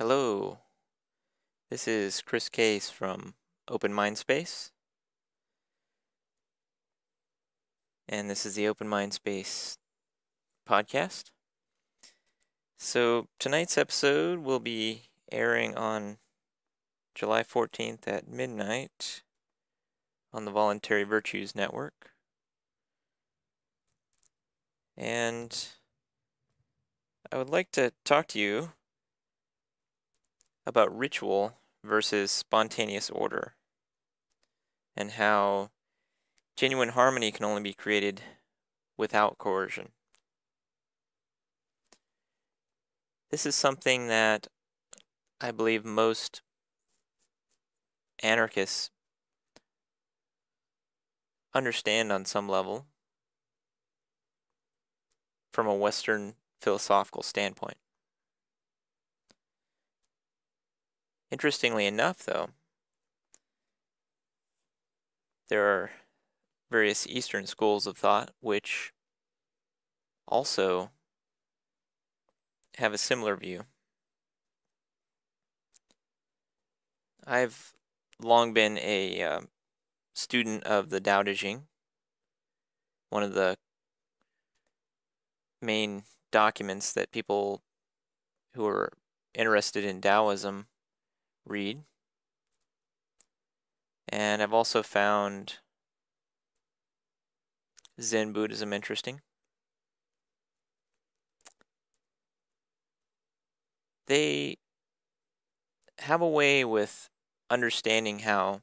Hello, this is Chris Case from Open Mind Space, and this is the Open Mind Space podcast. So, tonight's episode will be airing on July 14th at midnight on the Voluntary Virtues Network. And I would like to talk to you about ritual versus spontaneous order and how genuine harmony can only be created without coercion. This is something that I believe most anarchists understand on some level from a Western philosophical standpoint. Interestingly enough, though, there are various Eastern schools of thought which also have a similar view. I've long been a uh, student of the Tao Te Ching, one of the main documents that people who are interested in Taoism read. And I've also found Zen Buddhism interesting. They have a way with understanding how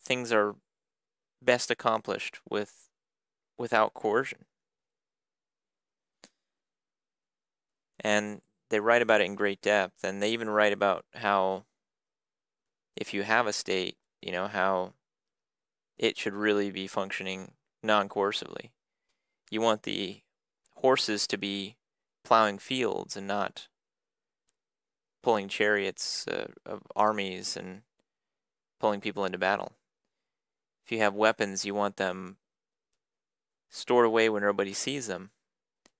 things are best accomplished with without coercion. And they write about it in great depth and they even write about how if you have a state, you know, how it should really be functioning non-coercively. You want the horses to be plowing fields and not pulling chariots uh, of armies and pulling people into battle. If you have weapons, you want them stored away where nobody sees them.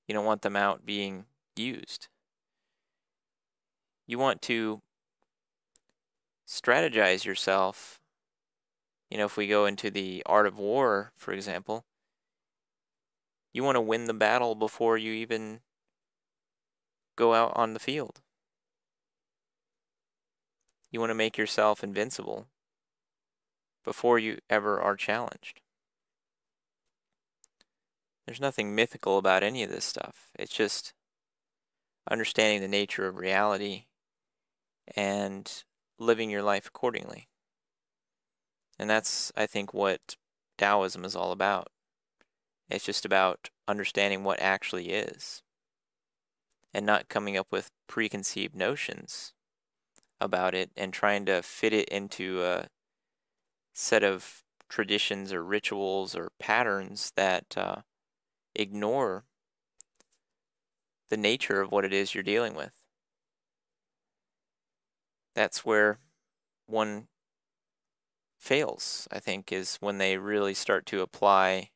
You don't want them out being used you want to strategize yourself. You know, if we go into the art of war, for example, you want to win the battle before you even go out on the field. You want to make yourself invincible before you ever are challenged. There's nothing mythical about any of this stuff. It's just understanding the nature of reality and living your life accordingly. And that's, I think, what Taoism is all about. It's just about understanding what actually is and not coming up with preconceived notions about it and trying to fit it into a set of traditions or rituals or patterns that uh, ignore the nature of what it is you're dealing with that's where one fails, I think, is when they really start to apply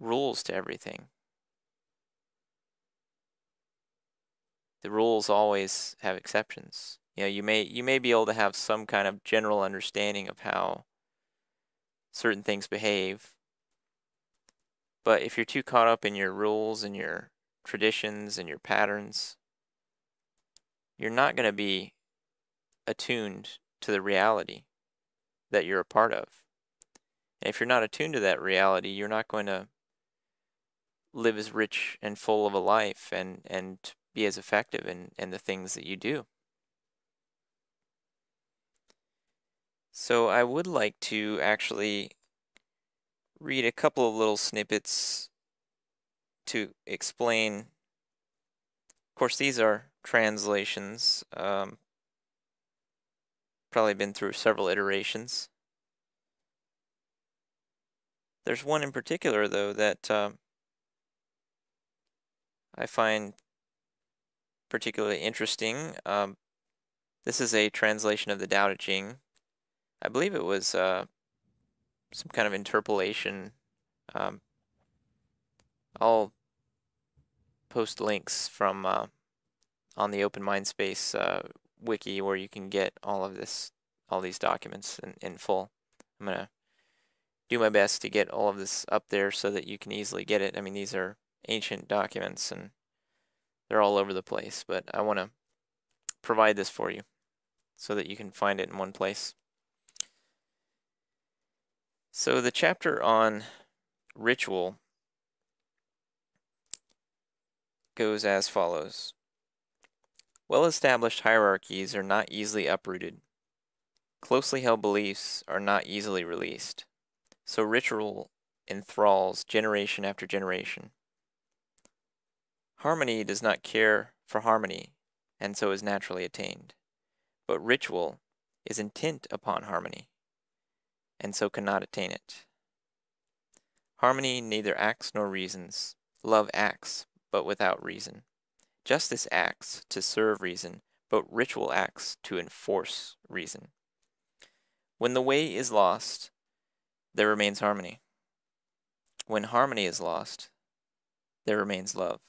rules to everything. The rules always have exceptions. You know, you may you may be able to have some kind of general understanding of how certain things behave. But if you're too caught up in your rules and your traditions and your patterns, you're not going to be attuned to the reality that you're a part of. And if you're not attuned to that reality, you're not going to live as rich and full of a life and, and be as effective in, in the things that you do. So I would like to actually read a couple of little snippets to explain. Of course, these are translations. Um, probably been through several iterations. There's one in particular, though, that uh, I find particularly interesting. Um, this is a translation of the Tao Te Ching. I believe it was uh, some kind of interpolation. Um, I'll post links from uh, on the Open Mindspace uh, wiki where you can get all of this, all these documents in, in full. I'm gonna do my best to get all of this up there so that you can easily get it. I mean, these are ancient documents and they're all over the place, but I want to provide this for you so that you can find it in one place. So the chapter on ritual goes as follows. Well-established hierarchies are not easily uprooted. Closely held beliefs are not easily released. So ritual enthralls generation after generation. Harmony does not care for harmony, and so is naturally attained. But ritual is intent upon harmony, and so cannot attain it. Harmony neither acts nor reasons. Love acts, but without reason. Justice acts to serve reason, but ritual acts to enforce reason. When the way is lost, there remains harmony. When harmony is lost, there remains love.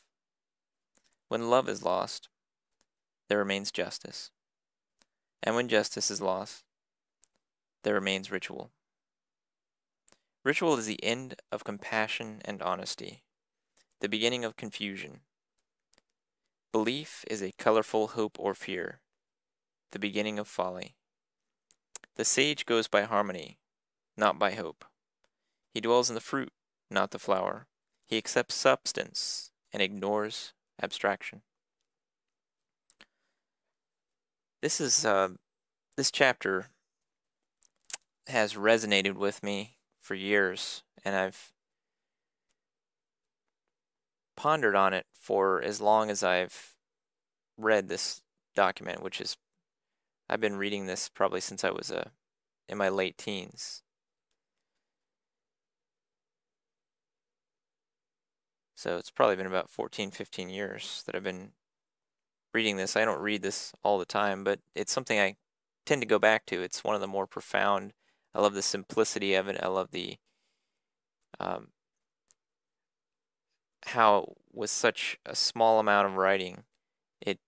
When love is lost, there remains justice. And when justice is lost, there remains ritual. Ritual is the end of compassion and honesty, the beginning of confusion. Belief is a colorful hope or fear, the beginning of folly. The sage goes by harmony, not by hope. He dwells in the fruit, not the flower. He accepts substance and ignores abstraction. This is uh, this chapter has resonated with me for years, and I've pondered on it for as long as I've read this document, which is I've been reading this probably since I was a uh, in my late teens. So it's probably been about 14, 15 years that I've been reading this. I don't read this all the time, but it's something I tend to go back to. It's one of the more profound. I love the simplicity of it. I love the um, how with such a small amount of writing, it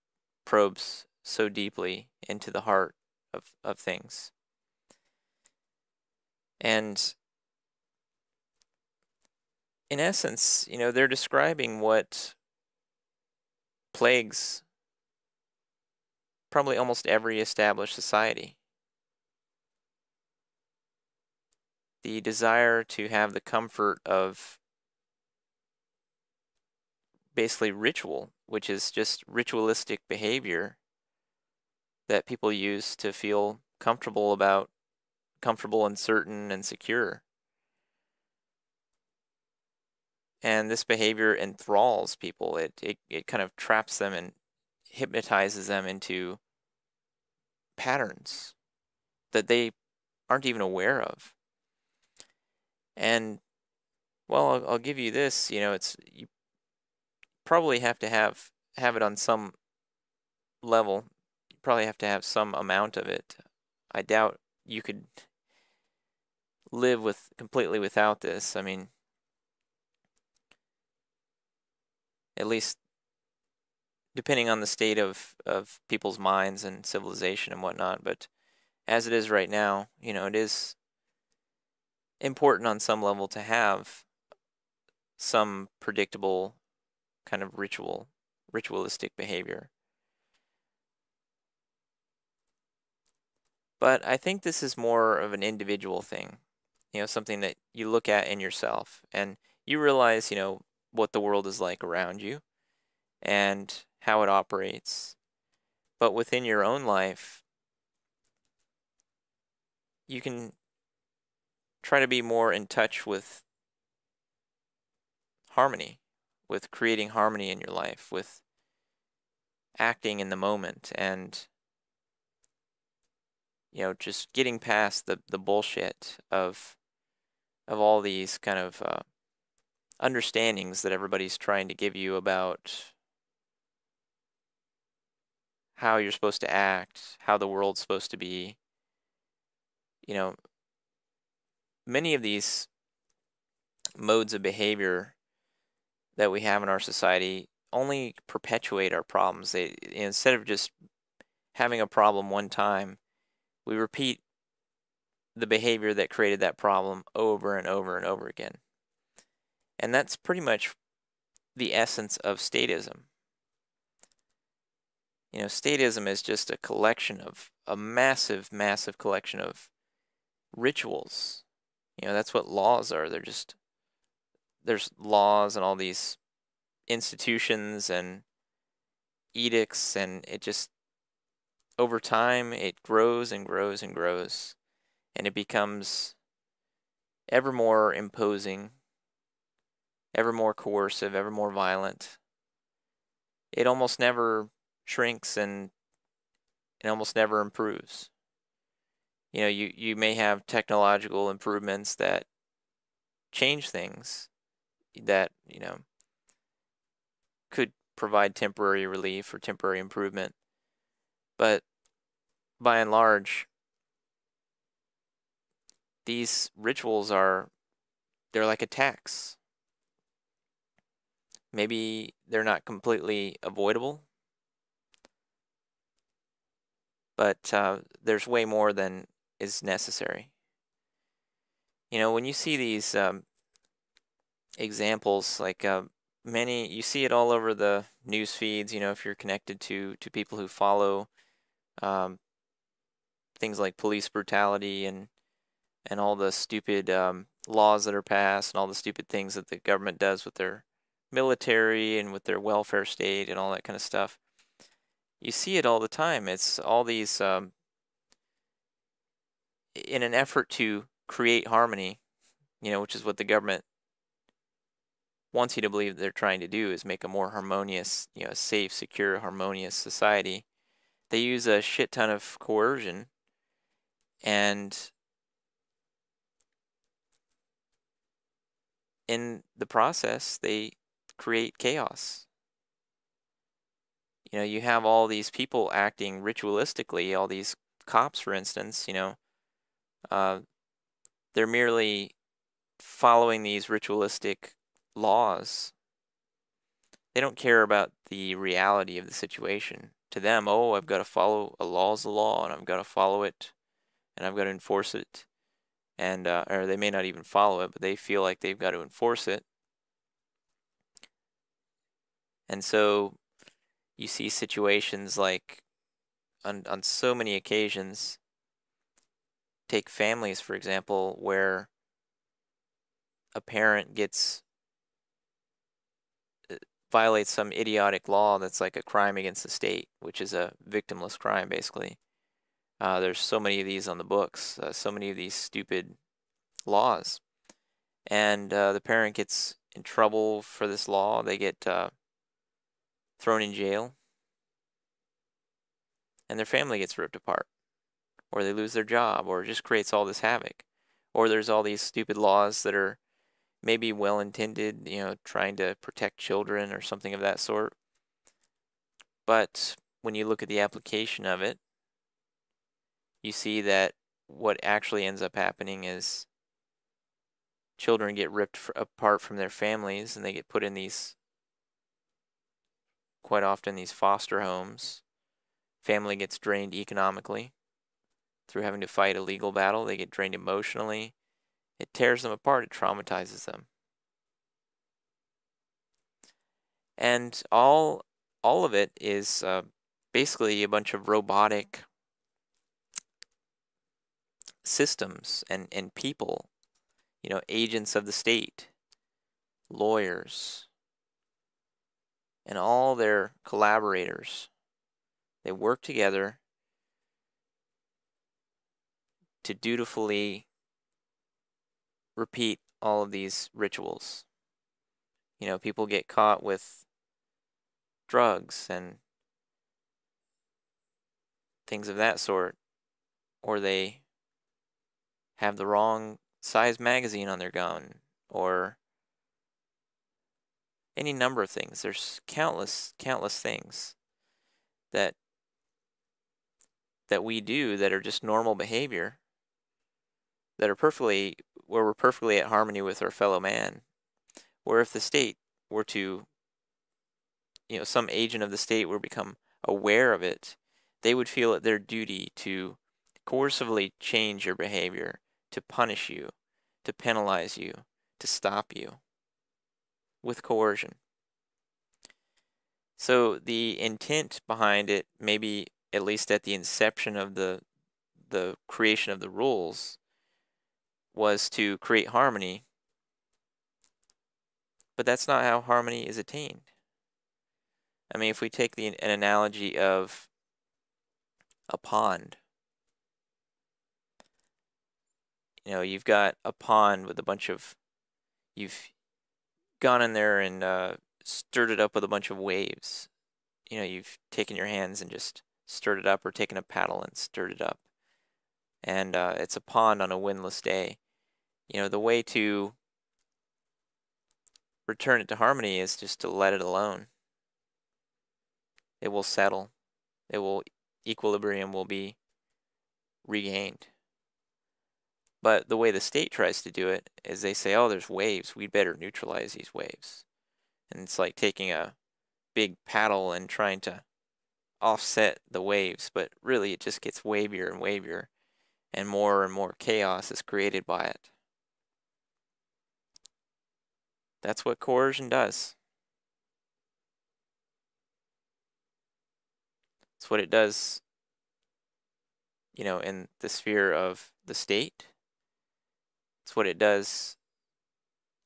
probes so deeply into the heart of, of things. And in essence, you know, they're describing what plagues probably almost every established society. The desire to have the comfort of basically ritual, which is just ritualistic behavior that people use to feel comfortable about, comfortable and certain and secure. and this behavior enthralls people. It, it, it kind of traps them and hypnotizes them into patterns that they aren't even aware of. And well, I'll, I'll give you this. You know, it's you probably have to have have it on some level. You probably have to have some amount of it. I doubt you could live with completely without this. I mean, at least depending on the state of, of people's minds and civilization and whatnot. But as it is right now, you know, it is important on some level to have some predictable kind of ritual, ritualistic behavior. But I think this is more of an individual thing, you know, something that you look at in yourself and you realize, you know, what the world is like around you and how it operates. But within your own life, you can try to be more in touch with harmony, with creating harmony in your life, with acting in the moment and you know just getting past the the bullshit of of all these kind of uh, understandings that everybody's trying to give you about how you're supposed to act, how the world's supposed to be. You know, many of these modes of behavior that we have in our society only perpetuate our problems. They instead of just having a problem one time, we repeat the behavior that created that problem over and over and over again. And that's pretty much the essence of statism. You know, statism is just a collection of a massive, massive collection of rituals. You know, that's what laws are. They're just there's laws and all these institutions and edicts and it just over time it grows and grows and grows and it becomes ever more imposing ever more coercive ever more violent. It almost never shrinks and it almost never improves. You know you you may have technological improvements that change things that you know could provide temporary relief or temporary improvement. But by and large, these rituals are they're like a tax. Maybe they're not completely avoidable, but uh, there's way more than is necessary. You know, when you see these um, examples, like uh, many you see it all over the news feeds you know if you're connected to to people who follow um, things like police brutality and and all the stupid um, laws that are passed and all the stupid things that the government does with their military and with their welfare state and all that kind of stuff. You see it all the time. It's all these um, in an effort to create harmony you know which is what the government wants you to believe they're trying to do is make a more harmonious, you know, safe, secure, harmonious society. They use a shit ton of coercion and in the process they create chaos. You know, you have all these people acting ritualistically, all these cops, for instance, you know, uh, they're merely following these ritualistic laws. They don't care about the reality of the situation. To them, oh, I've got to follow a law's a law, and I've got to follow it, and I've got to enforce it. And uh, or they may not even follow it, but they feel like they've got to enforce it. And so you see situations like on on so many occasions take families for example where a parent gets violates some idiotic law that's like a crime against the state, which is a victimless crime, basically. Uh, there's so many of these on the books, uh, so many of these stupid laws. And uh, the parent gets in trouble for this law, they get uh, thrown in jail, and their family gets ripped apart, or they lose their job, or it just creates all this havoc. Or there's all these stupid laws that are maybe well intended, you know, trying to protect children or something of that sort. But when you look at the application of it, you see that what actually ends up happening is children get ripped apart from their families and they get put in these quite often these foster homes. Family gets drained economically through having to fight a legal battle. They get drained emotionally. It tears them apart, it traumatizes them. And all all of it is uh, basically a bunch of robotic systems and, and people, you know, agents of the state, lawyers, and all their collaborators. They work together to dutifully repeat all of these rituals. You know, people get caught with drugs and things of that sort, or they have the wrong size magazine on their gun, or any number of things. There's countless, countless things that that we do that are just normal behavior that are perfectly where we're perfectly at harmony with our fellow man. Where if the state were to you know some agent of the state were become aware of it, they would feel it their duty to coercively change your behavior, to punish you, to penalize you, to stop you with coercion. So the intent behind it, maybe at least at the inception of the the creation of the rules, was to create harmony. But that's not how harmony is attained. I mean, if we take the an analogy of a pond, you know, you've got a pond with a bunch of, you've gone in there and uh, stirred it up with a bunch of waves. You know, you've taken your hands and just stirred it up, or taken a paddle and stirred it up. And uh, it's a pond on a windless day. You know, the way to return it to harmony is just to let it alone. It will settle. It will, equilibrium will be regained. But the way the state tries to do it is they say, oh, there's waves. We'd better neutralize these waves. And it's like taking a big paddle and trying to offset the waves, but really it just gets wavier and wavier, and more and more chaos is created by it. That's what coercion does. It's what it does, you know, in the sphere of the state it's what it does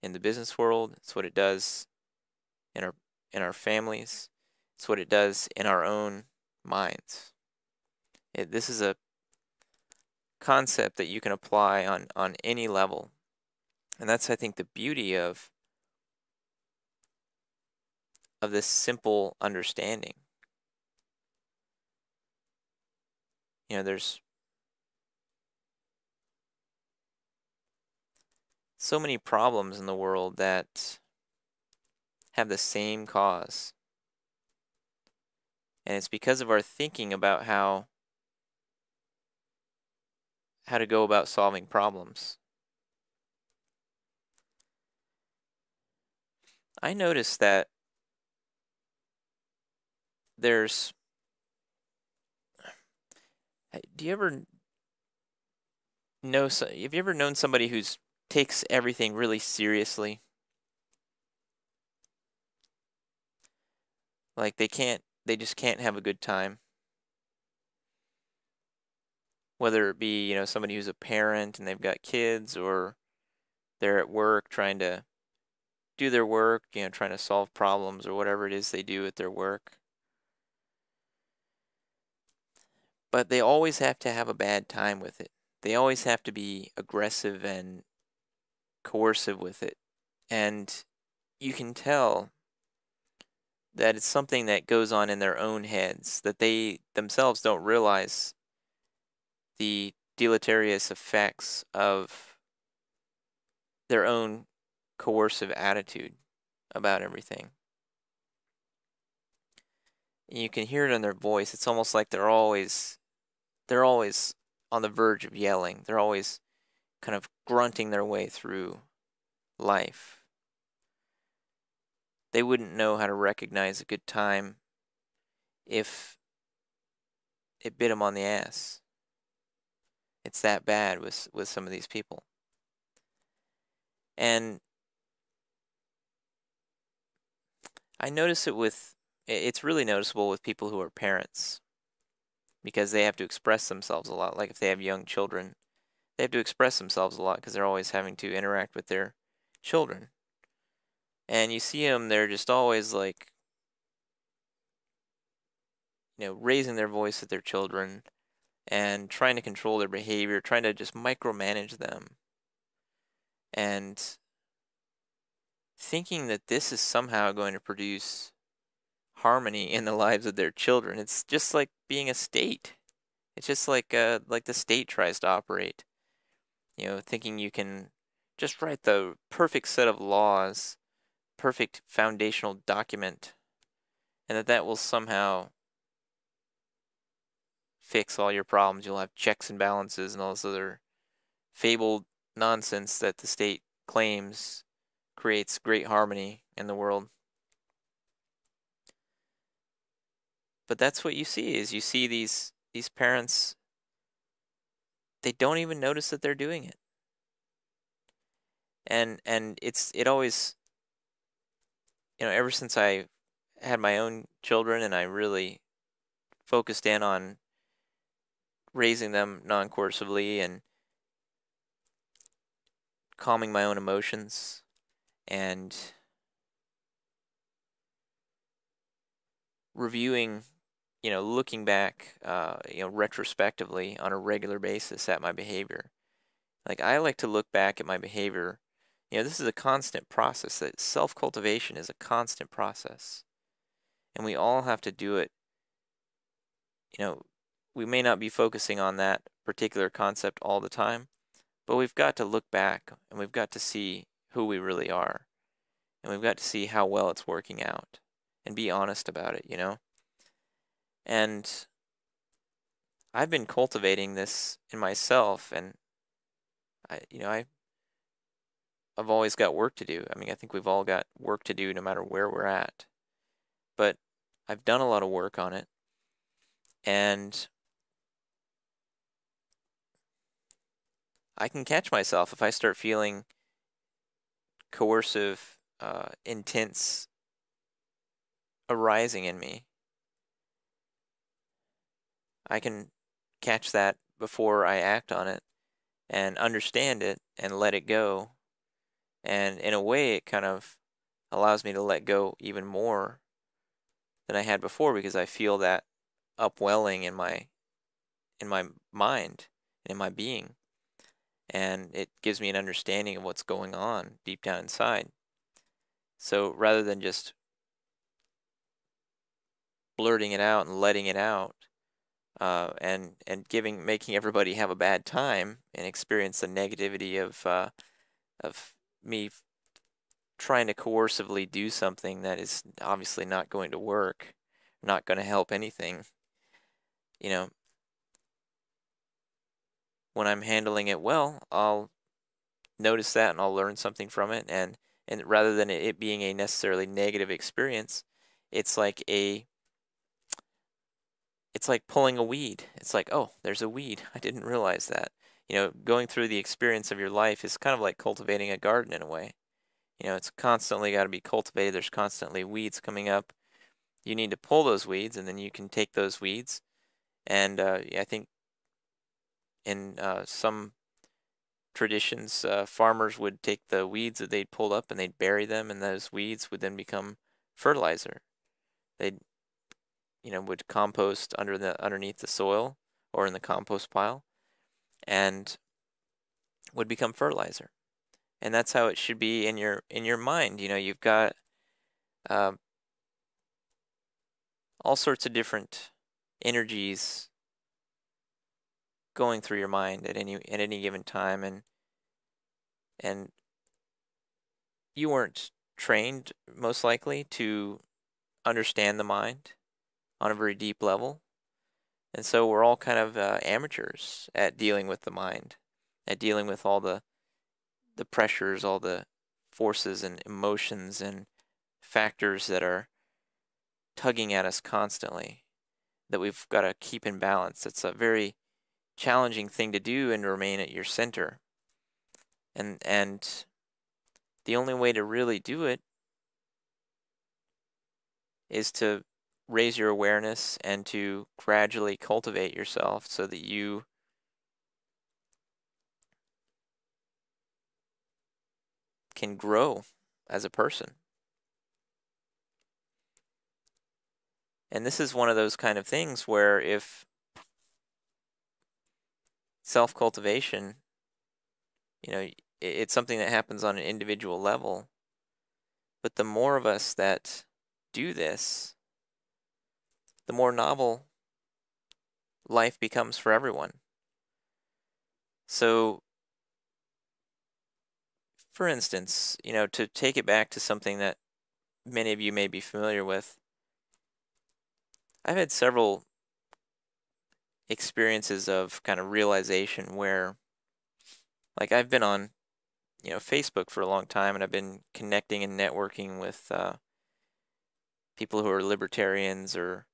in the business world. It's what it does in our in our families. It's what it does in our own minds. It, this is a concept that you can apply on on any level. And that's I think the beauty of of this simple understanding. You know, there's so many problems in the world that have the same cause. And it's because of our thinking about how how to go about solving problems. I noticed that there's do you ever know have you ever known somebody who's takes everything really seriously. Like they can't, they just can't have a good time. Whether it be, you know, somebody who's a parent and they've got kids or they're at work trying to do their work, you know, trying to solve problems or whatever it is they do at their work. But they always have to have a bad time with it. They always have to be aggressive and coercive with it. And you can tell that it's something that goes on in their own heads, that they themselves don't realize the deleterious effects of their own coercive attitude about everything. You can hear it in their voice. It's almost like they're always they're always on the verge of yelling. They're always kind of grunting their way through life. They wouldn't know how to recognize a good time if it bit them on the ass. It's that bad with with some of these people. And I notice it with it's really noticeable with people who are parents because they have to express themselves a lot like if they have young children they have to express themselves a lot because they're always having to interact with their children. And you see them, they're just always like, you know, raising their voice at their children and trying to control their behavior, trying to just micromanage them. And thinking that this is somehow going to produce harmony in the lives of their children. It's just like being a state. It's just like uh, like the state tries to operate you know, thinking you can just write the perfect set of laws, perfect foundational document, and that that will somehow fix all your problems. You'll have checks and balances and all this other fabled nonsense that the state claims creates great harmony in the world. But that's what you see is you see these these parents they don't even notice that they're doing it. And and it's it always you know ever since i had my own children and i really focused in on raising them non-coercively and calming my own emotions and reviewing you know looking back uh, you know retrospectively on a regular basis at my behavior like i like to look back at my behavior you know this is a constant process that self-cultivation is a constant process and we all have to do it you know we may not be focusing on that particular concept all the time but we've got to look back and we've got to see who we really are. And we've got to see how well it's working out and be honest about it, you know? And I've been cultivating this in myself and I you know, I I've always got work to do. I mean, I think we've all got work to do no matter where we're at. But I've done a lot of work on it. And I can catch myself if I start feeling coercive, uh, intense arising in me. I can catch that before I act on it and understand it and let it go. And in a way, it kind of allows me to let go even more than I had before because I feel that upwelling in my in my mind in my being and it gives me an understanding of what's going on deep down inside. So rather than just blurting it out and letting it out, uh, and and giving making everybody have a bad time and experience the negativity of uh, of me trying to coercively do something that is obviously not going to work, not going to help anything. You know, when I'm handling it well, I'll notice that and I'll learn something from it. And, and rather than it being a necessarily negative experience, it's like a it's like pulling a weed. It's like, oh, there's a weed. I didn't realize that. You know, going through the experience of your life is kind of like cultivating a garden in a way. You know, it's constantly got to be cultivated. There's constantly weeds coming up. You need to pull those weeds, and then you can take those weeds. And uh, I think in uh, some traditions, uh, farmers would take the weeds that they'd pulled up and they'd bury them, and those weeds would then become fertilizer. They'd, you know, would compost under the underneath the soil or in the compost pile, and would become fertilizer. And that's how it should be in your in your mind. You know, you've got uh, all sorts of different energies going through your mind at any at any given time and and you weren't trained most likely to understand the mind on a very deep level and so we're all kind of uh, amateurs at dealing with the mind at dealing with all the the pressures all the forces and emotions and factors that are tugging at us constantly that we've got to keep in balance it's a very challenging thing to do and remain at your center. And and the only way to really do it is to raise your awareness and to gradually cultivate yourself so that you can grow as a person. And this is one of those kind of things where if self cultivation, you know, it's something that happens on an individual level. But the more of us that do this, the more novel life becomes for everyone. So, for instance, you know, to take it back to something that many of you may be familiar with, I've had several experiences of kind of realization where like I've been on you know Facebook for a long time and I've been connecting and networking with uh, people who are libertarians or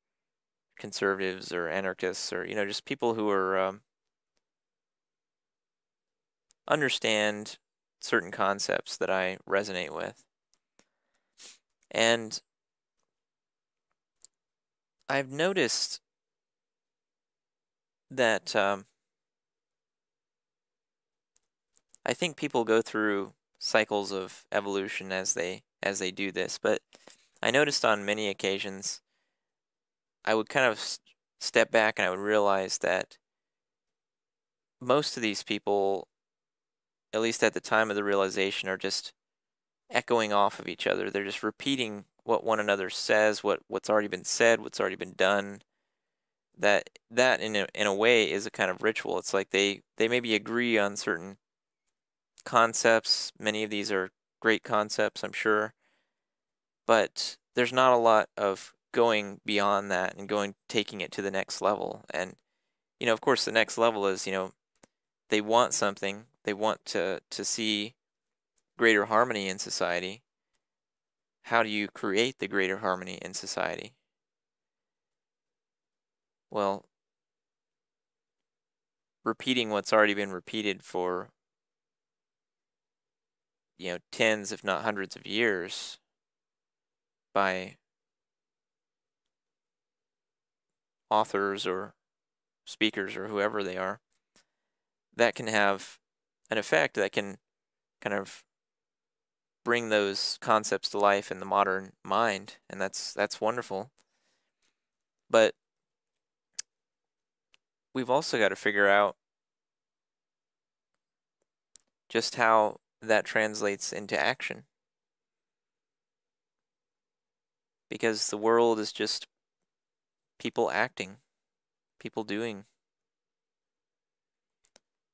conservatives or anarchists or you know just people who are um, understand certain concepts that I resonate with. And I've noticed that um, I think people go through cycles of evolution as they as they do this, but I noticed on many occasions I would kind of step back and I would realize that most of these people, at least at the time of the realization, are just echoing off of each other. They're just repeating what one another says, what what's already been said, what's already been done. That that in a, in a way is a kind of ritual. It's like they they maybe agree on certain concepts. Many of these are great concepts, I'm sure, but there's not a lot of going beyond that and going taking it to the next level. And you know, of course, the next level is you know they want something. They want to to see greater harmony in society. How do you create the greater harmony in society? Well, repeating what's already been repeated for you know tens if not hundreds of years by authors or speakers or whoever they are, that can have an effect that can kind of bring those concepts to life in the modern mind, and that's that's wonderful. But we've also got to figure out just how that translates into action. Because the world is just people acting, people doing.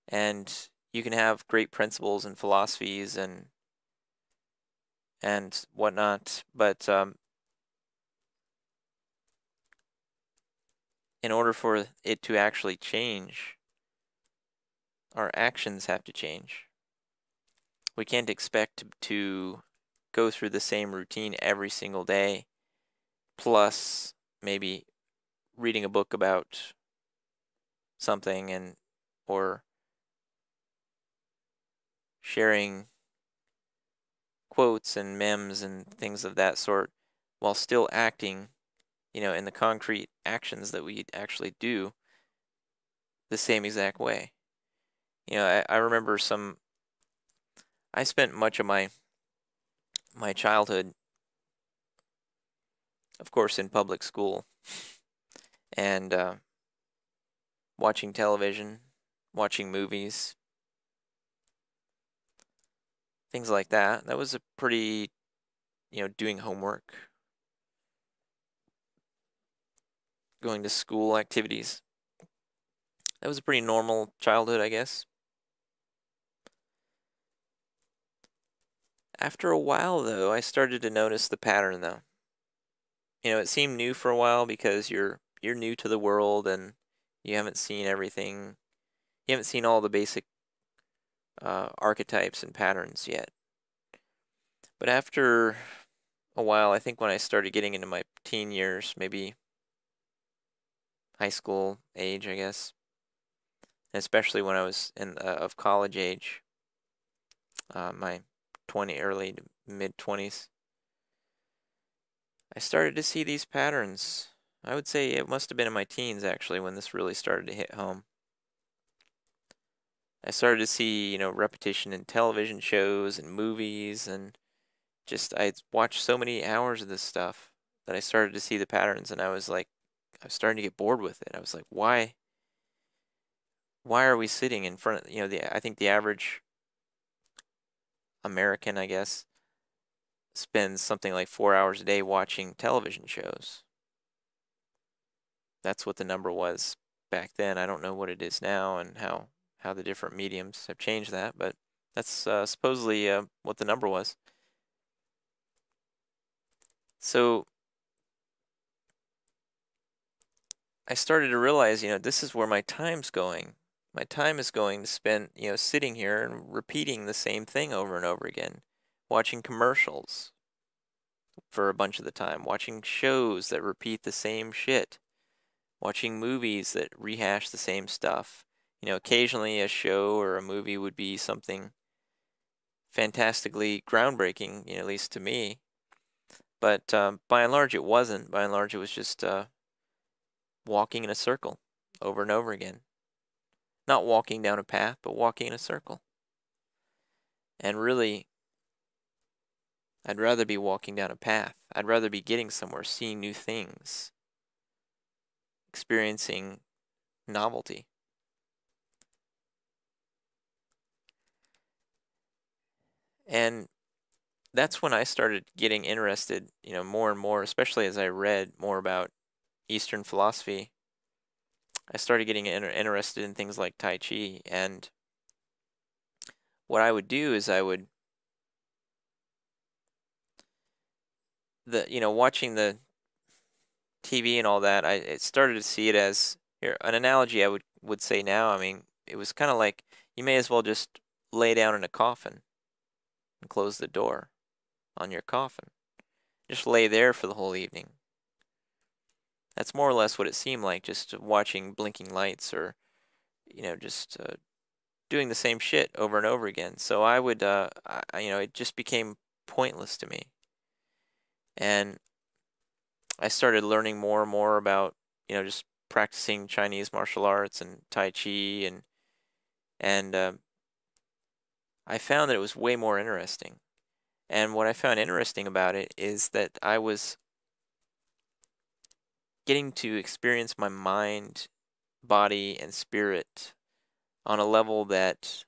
And you can have great principles and philosophies and and whatnot, but um, in order for it to actually change, our actions have to change. We can't expect to go through the same routine every single day, plus maybe reading a book about something and or sharing quotes and memes and things of that sort while still acting, you know, in the concrete actions that we actually do the same exact way. You know, I, I remember some I spent much of my my childhood of course in public school and uh, watching television, watching movies, things like that. That was a pretty, you know, doing homework, going to school activities. That was a pretty normal childhood, I guess. After a while, though, I started to notice the pattern, though. You know, it seemed new for a while because you're you're new to the world and you haven't seen everything. You haven't seen all the basic uh, archetypes and patterns yet. But after a while, I think when I started getting into my teen years, maybe high school age, I guess, especially when I was in uh, of college age, uh, my 20 early to mid 20s, I started to see these patterns I would say it must have been in my teens actually when this really started to hit home. I started to see, you know, repetition in television shows and movies and just I watched so many hours of this stuff that I started to see the patterns and I was like I was starting to get bored with it. I was like, why why are we sitting in front of, you know, the I think the average American, I guess, spends something like 4 hours a day watching television shows that's what the number was back then. I don't know what it is now and how how the different mediums have changed that, but that's uh, supposedly uh, what the number was. So I started to realize, you know, this is where my time's going. My time is going to spend, you know, sitting here and repeating the same thing over and over again, watching commercials for a bunch of the time, watching shows that repeat the same shit watching movies that rehash the same stuff. You know, occasionally a show or a movie would be something fantastically groundbreaking, you know, at least to me. But um, by and large, it wasn't. By and large, it was just uh, walking in a circle over and over again. Not walking down a path, but walking in a circle. And really, I'd rather be walking down a path. I'd rather be getting somewhere, seeing new things, experiencing novelty. And that's when I started getting interested, you know, more and more, especially as I read more about Eastern philosophy. I started getting interested in things like Tai Chi. And what I would do is I would the you know watching the TV and all that, I started to see it as here an analogy I would would say now. I mean, it was kind of like you may as well just lay down in a coffin and close the door on your coffin. Just lay there for the whole evening. That's more or less what it seemed like, just watching blinking lights or, you know, just uh, doing the same shit over and over again. So I would, uh, I, you know, it just became pointless to me and I started learning more and more about you know just practicing Chinese martial arts and Tai Chi and and uh, I found that it was way more interesting. And what I found interesting about it is that I was getting to experience my mind, body, and spirit on a level that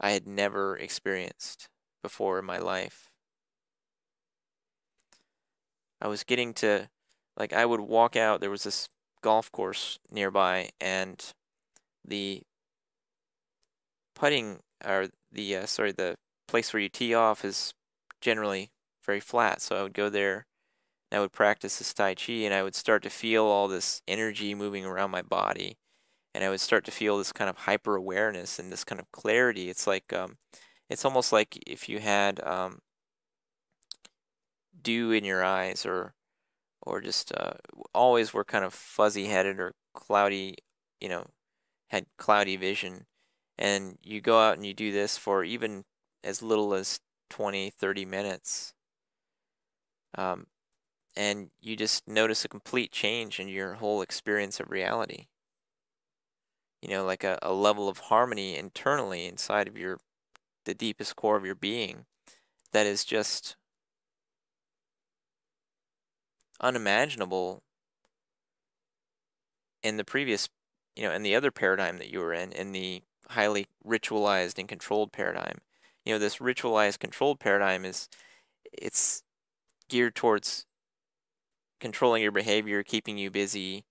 I had never experienced before in my life. I was getting to, like, I would walk out. There was this golf course nearby, and the putting or the uh, sorry the place where you tee off is generally very flat. So I would go there. And I would practice this Tai Chi, and I would start to feel all this energy moving around my body, and I would start to feel this kind of hyper awareness and this kind of clarity. It's like um, it's almost like if you had um, dew in your eyes or or just uh, always were kind of fuzzy headed or cloudy, you know, had cloudy vision. And you go out and you do this for even as little as 20, 30 minutes. Um, and you just notice a complete change in your whole experience of reality. You know, like a, a level of harmony internally inside of your, the deepest core of your being that is just unimaginable in the previous, you know, in the other paradigm that you were in, in the highly ritualized and controlled paradigm. You know, this ritualized controlled paradigm is, it's geared towards controlling your behavior, keeping you busy,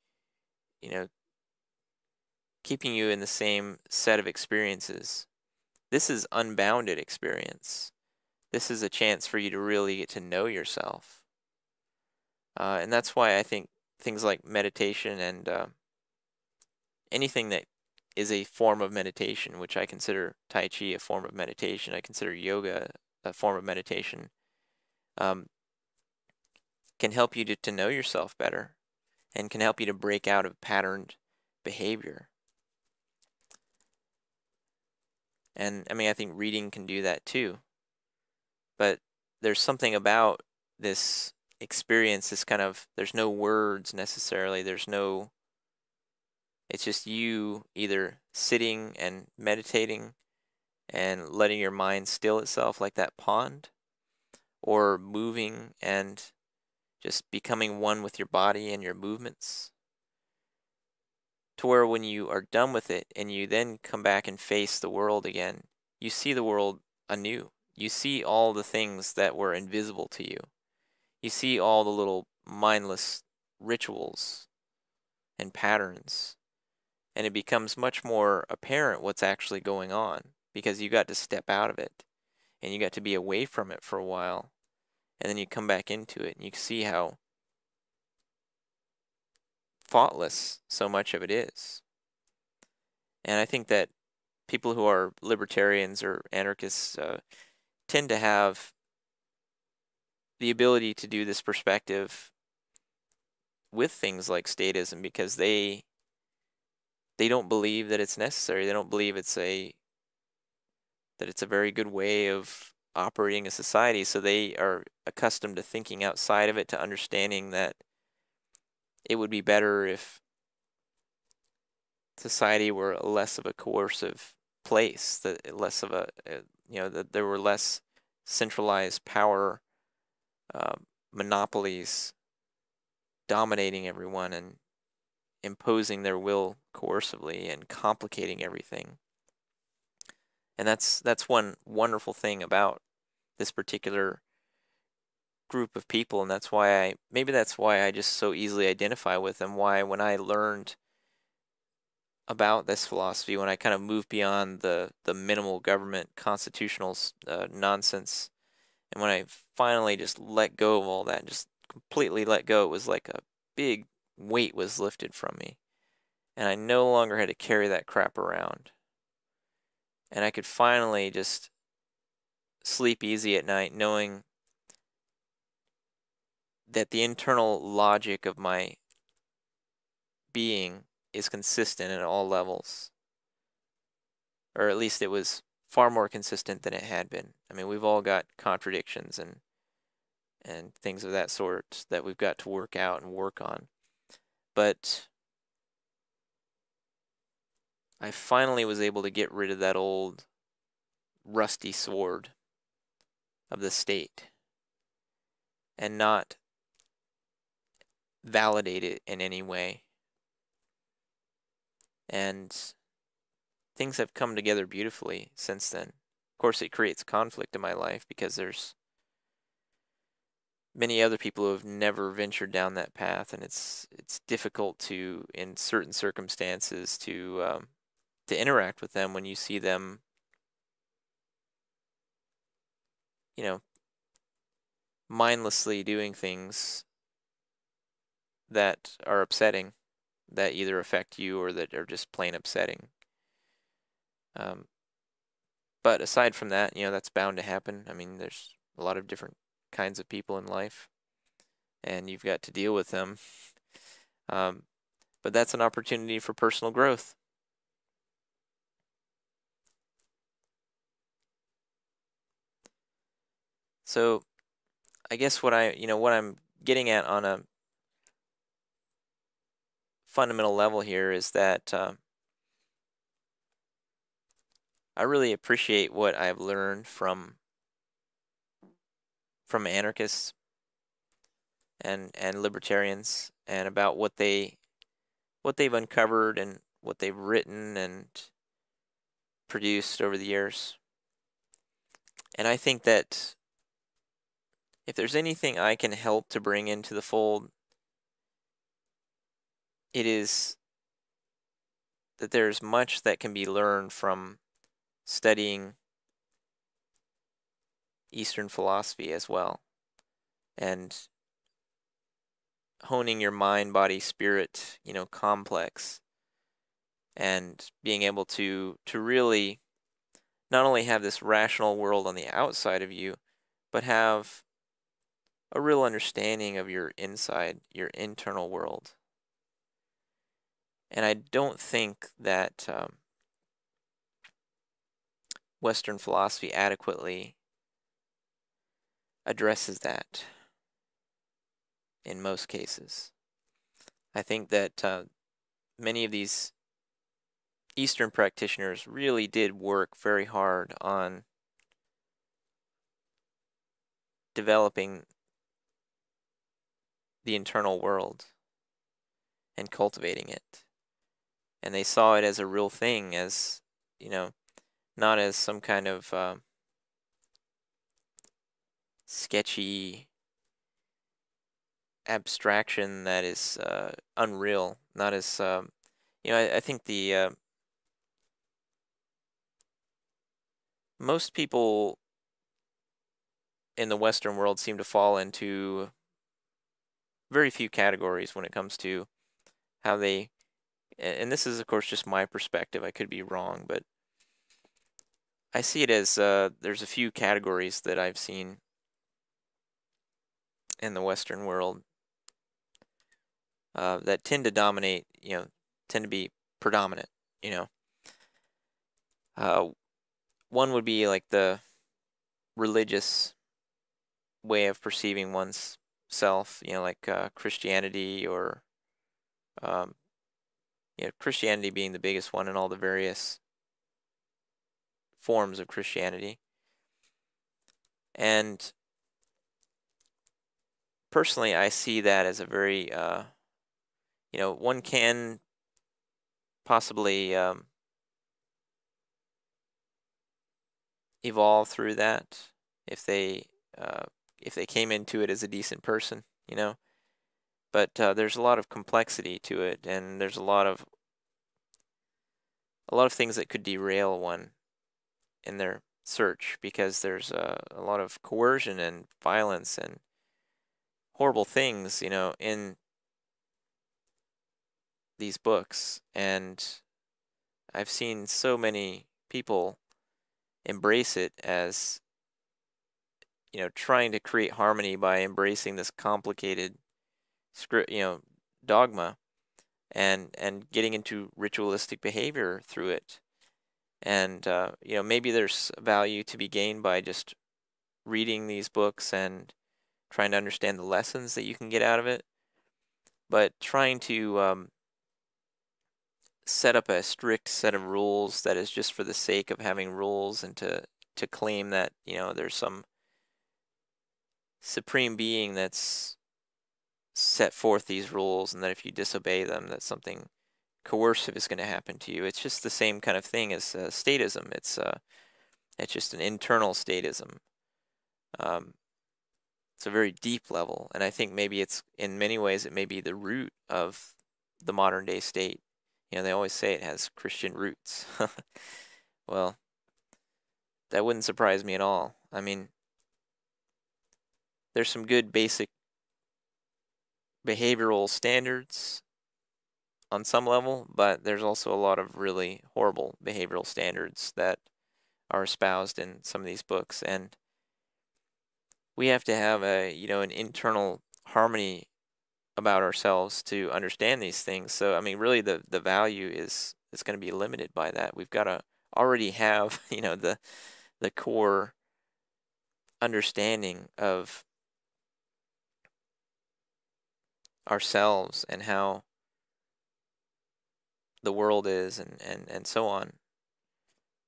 you know, keeping you in the same set of experiences. This is unbounded experience. This is a chance for you to really get to know yourself. Uh, and that's why I think things like meditation and uh, anything that is a form of meditation, which I consider Tai Chi a form of meditation, I consider yoga a form of meditation, um, can help you to, to know yourself better and can help you to break out of patterned behavior. And I mean, I think reading can do that too. But there's something about this experience is kind of there's no words necessarily there's no it's just you either sitting and meditating and letting your mind still itself like that pond or moving and just becoming one with your body and your movements to where when you are done with it and you then come back and face the world again you see the world anew. You see all the things that were invisible to you you see all the little mindless rituals and patterns and it becomes much more apparent what's actually going on because you got to step out of it and you got to be away from it for a while and then you come back into it and you see how thoughtless so much of it is. And i think that people who are libertarians or anarchists uh, tend to have the ability to do this perspective with things like statism because they they don't believe that it's necessary. They don't believe it's a that it's a very good way of operating a society. So they are accustomed to thinking outside of it, to understanding that it would be better if society were less of a coercive place, that less of a, uh, you know, that there were less centralized power uh, monopolies dominating everyone and imposing their will coercively and complicating everything. And that's that's one wonderful thing about this particular group of people and that's why I maybe that's why I just so easily identify with them why when I learned about this philosophy when I kind of moved beyond the the minimal government constitutional uh, nonsense and when I finally just let go of all that just completely let go it was like a big weight was lifted from me and I no longer had to carry that crap around and I could finally just sleep easy at night knowing that the internal logic of my being is consistent at all levels. Or at least it was far more consistent than it had been. I mean, we've all got contradictions and and things of that sort that we've got to work out and work on. But I finally was able to get rid of that old rusty sword of the state and not validate it in any way. And things have come together beautifully since then. Of course, it creates conflict in my life because there's many other people who have never ventured down that path, and it's it's difficult to, in certain circumstances, to um, to interact with them when you see them, you know, mindlessly doing things that are upsetting, that either affect you or that are just plain upsetting. Um, but aside from that, you know, that's bound to happen. I mean, there's a lot of different kinds of people in life, and you've got to deal with them. Um, but that's an opportunity for personal growth. So I guess what I, you know, what I'm getting at on a fundamental level here is that uh, I really appreciate what I've learned from from anarchists and and libertarians and about what they what they've uncovered and what they've written and produced over the years. And I think that if there's anything I can help to bring into the fold, it is that there's much that can be learned from studying Eastern philosophy as well. And honing your mind, body, spirit, you know, complex. And being able to to really not only have this rational world on the outside of you, but have a real understanding of your inside, your internal world. And I don't think that um, Western philosophy adequately addresses that in most cases. I think that uh, many of these Eastern practitioners really did work very hard on developing the internal world and cultivating it. And they saw it as a real thing, as, you know, not as some kind of uh, sketchy abstraction that is uh, unreal, not as, um, you know, I, I think the, uh, most people in the Western world seem to fall into very few categories when it comes to how they and this is of course just my perspective i could be wrong but i see it as uh, there's a few categories that i've seen in the western world uh, that tend to dominate, you know, tend to be predominant, you know. Uh, one would be like the religious way of perceiving one's self, you know, like uh, Christianity or, um, you know, Christianity being the biggest one in all the various forms of Christianity. And personally, I see that as a very, uh, you know, one can possibly um, evolve through that if they uh, if they came into it as a decent person, you know. But uh, there's a lot of complexity to it, and there's a lot of a lot of things that could derail one in their search because there's a, a lot of coercion and violence and horrible things, you know, in these books. And I've seen so many people embrace it as you know trying to create harmony by embracing this complicated script you know dogma and and getting into ritualistic behavior through it and uh, you know maybe there's value to be gained by just reading these books and trying to understand the lessons that you can get out of it. But trying to um, set up a strict set of rules that is just for the sake of having rules and to to claim that you know there's some supreme being that's set forth these rules and that if you disobey them that something coercive is going to happen to you it's just the same kind of thing as uh, statism it's uh it's just an internal statism um, it's a very deep level and i think maybe it's in many ways it may be the root of the modern day state you know, they always say it has Christian roots. well, that wouldn't surprise me at all. I mean, there's some good basic behavioral standards on some level, but there's also a lot of really horrible behavioral standards that are espoused in some of these books and we have to have a you know an internal harmony about ourselves to understand these things. So I mean, really, the the value is is going to be limited by that. We've got to already have you know the the core understanding of ourselves and how the world is and, and, and so on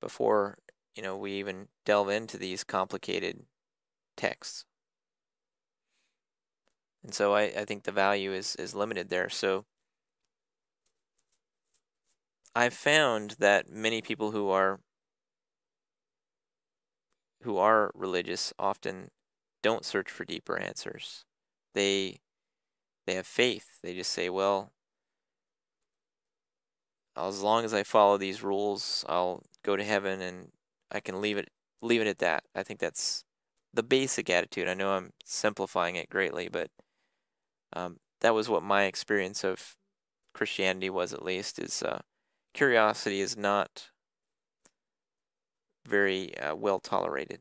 before you know we even delve into these complicated texts and so I, I think the value is, is limited there. So I've found that many people who are who are religious often don't search for deeper answers. They they have faith. They just say, well, as long as I follow these rules, I'll go to heaven and I can leave it leave it at that. I think that's the basic attitude. I know I'm simplifying it greatly, but um, that was what my experience of Christianity was, at least. Is uh, curiosity is not very uh, well tolerated.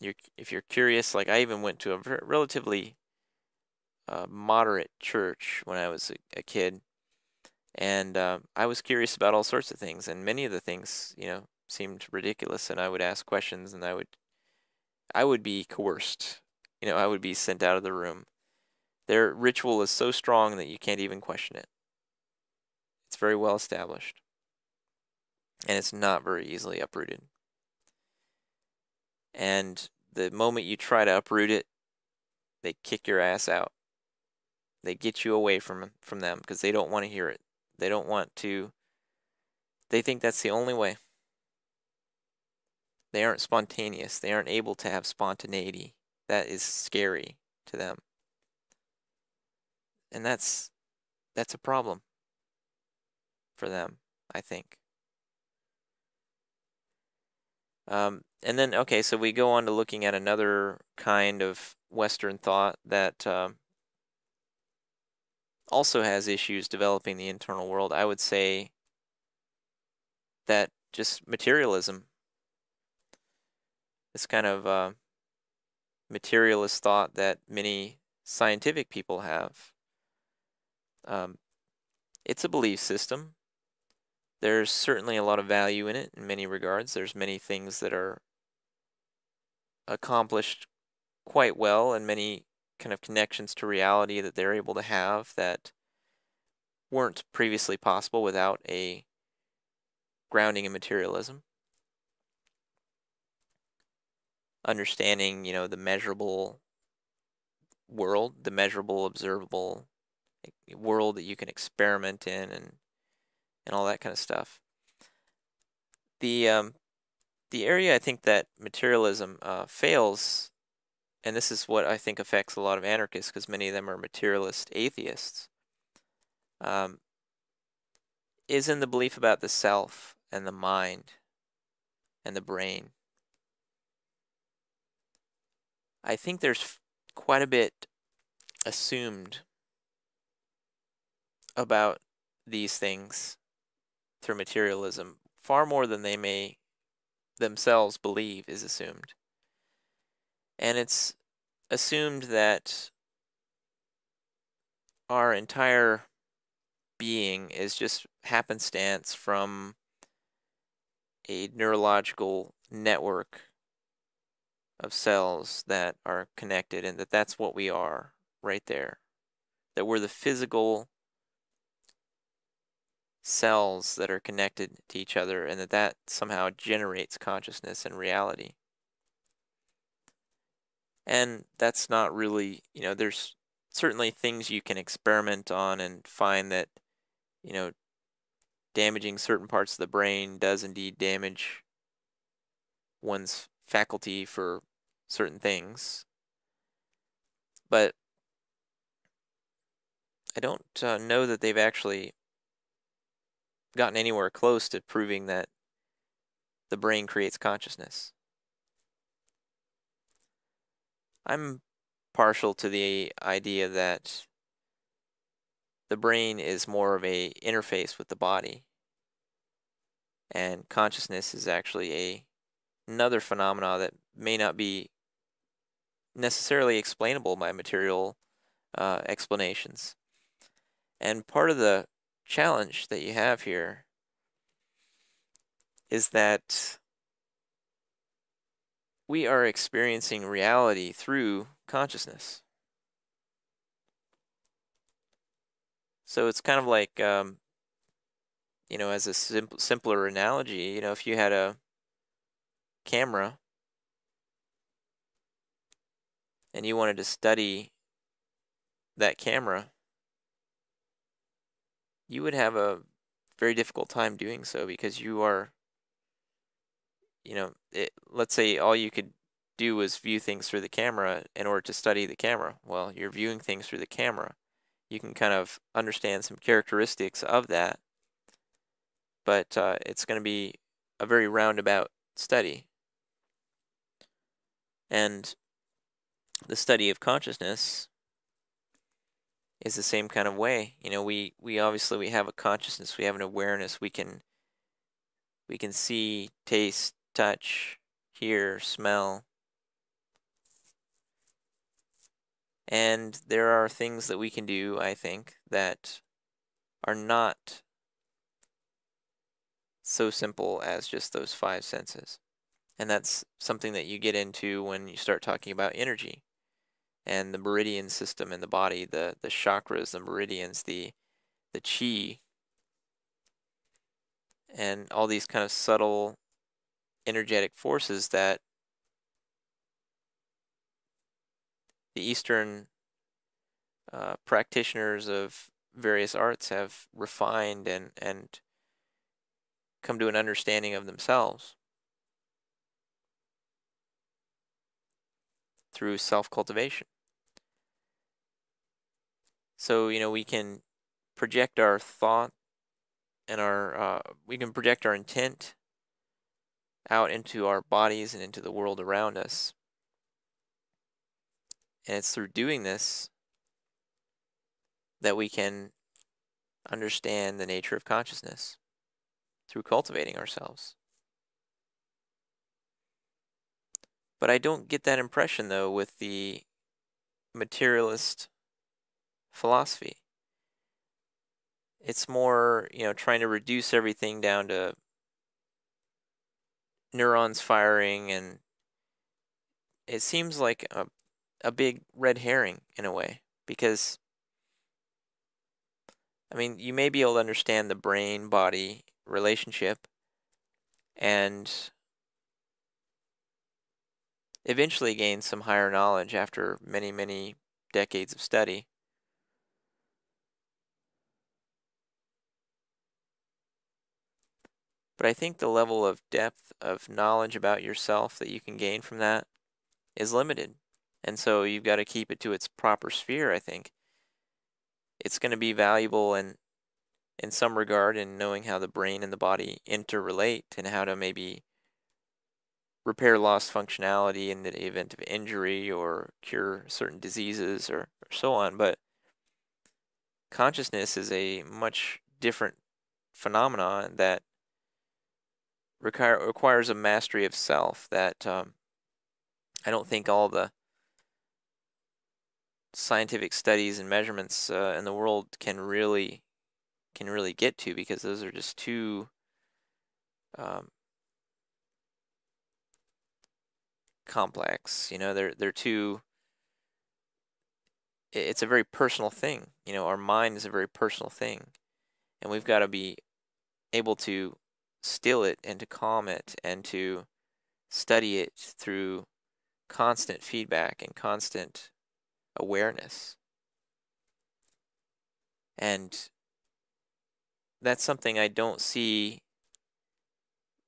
You're, if you're curious, like I even went to a relatively uh, moderate church when I was a, a kid, and uh, I was curious about all sorts of things, and many of the things, you know, seemed ridiculous, and I would ask questions, and I would, I would be coerced, you know, I would be sent out of the room their ritual is so strong that you can't even question it. It's very well established. And it's not very easily uprooted. And the moment you try to uproot it, they kick your ass out. They get you away from from them because they don't want to hear it. They don't want to they think that's the only way. They aren't spontaneous. They aren't able to have spontaneity. That is scary to them and that's that's a problem for them, I think. Um, and then, okay, so we go on to looking at another kind of Western thought that um, also has issues developing the internal world. I would say that just materialism, this kind of uh, materialist thought that many scientific people have, Um, it's a belief system. There's certainly a lot of value in it in many regards. There's many things that are accomplished quite well and many kind of connections to reality that they're able to have that weren't previously possible without a grounding in materialism. Understanding, you know, the measurable world, the measurable, observable world that you can experiment in and and all that kind of stuff. The um, the area I think that materialism uh, fails, and this is what I think affects a lot of anarchists because many of them are materialist atheists, um, is in the belief about the self and the mind and the brain. I think there's quite a bit assumed about these things through materialism, far more than they may themselves believe is assumed. And it's assumed that our entire being is just happenstance from a neurological network of cells that are connected and that that's what we are right there. That we're the physical cells that are connected to each other and that that somehow generates consciousness and reality. And that's not really, you know, there's certainly things you can experiment on and find that, you know, damaging certain parts of the brain does indeed damage one's faculty for certain things. But I don't uh, know that they've actually gotten anywhere close to proving that the brain creates consciousness. I'm partial to the idea that the brain is more of a interface with the body and consciousness is actually a another phenomena that may not be necessarily explainable by material uh, explanations. And part of the challenge that you have here is that we are experiencing reality through consciousness. So it's kind of like, um, you know, as a simple, simpler analogy, you know, if you had a camera and you wanted to study that camera, you would have a very difficult time doing so because you are, you know, it, let's say all you could do was view things through the camera in order to study the camera. Well, you're viewing things through the camera. You can kind of understand some characteristics of that, but uh, it's going to be a very roundabout study. And the study of consciousness is the same kind of way. You know, we we obviously we have a consciousness, we have an awareness. We can we can see, taste, touch, hear, smell. And there are things that we can do, I think, that are not so simple as just those five senses. And that's something that you get into when you start talking about energy and the meridian system in the body, the the chakras, the meridians, the the chi, and all these kind of subtle energetic forces that the Eastern uh, practitioners of various arts have refined and and come to an understanding of themselves. through self cultivation. So, you know, we can project our thought and our, uh, we can project our intent out into our bodies and into the world around us. And it's through doing this that we can understand the nature of consciousness through cultivating ourselves. But I don't get that impression, though, with the materialist philosophy. it's more, you know, trying to reduce everything down to neurons firing and it seems like a a big red herring in a way because I mean, you may be able to understand the brain body relationship and eventually gain some higher knowledge after many, many decades of study. But I think the level of depth of knowledge about yourself that you can gain from that is limited. And so you've got to keep it to its proper sphere, I think. It's going to be valuable in in some regard in knowing how the brain and the body interrelate and how to maybe repair lost functionality in the event of injury or cure certain diseases or, or so on. But consciousness is a much different phenomenon that require, requires a mastery of self that um, I don't think all the scientific studies and measurements uh, in the world can really can really get to because those are just too um, complex. You know, they're they're too. It's a very personal thing. You know, our mind is a very personal thing, and we've got to be able to still it and to calm it and to study it through constant feedback and constant awareness. And that's something I don't see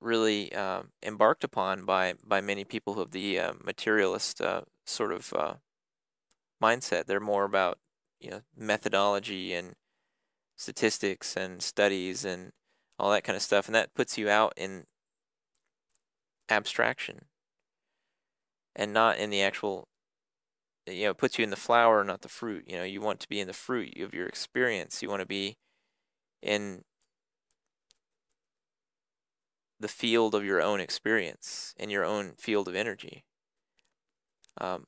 really uh, embarked upon by by many people who have the uh, materialist uh, sort of uh, mindset. They're more about you know methodology and statistics and studies and all that kind of stuff, and that puts you out in abstraction and not in the actual you know, puts you in the flower, not the fruit. You know, you want to be in the fruit of your experience. You want to be in the field of your own experience, in your own field of energy. Um,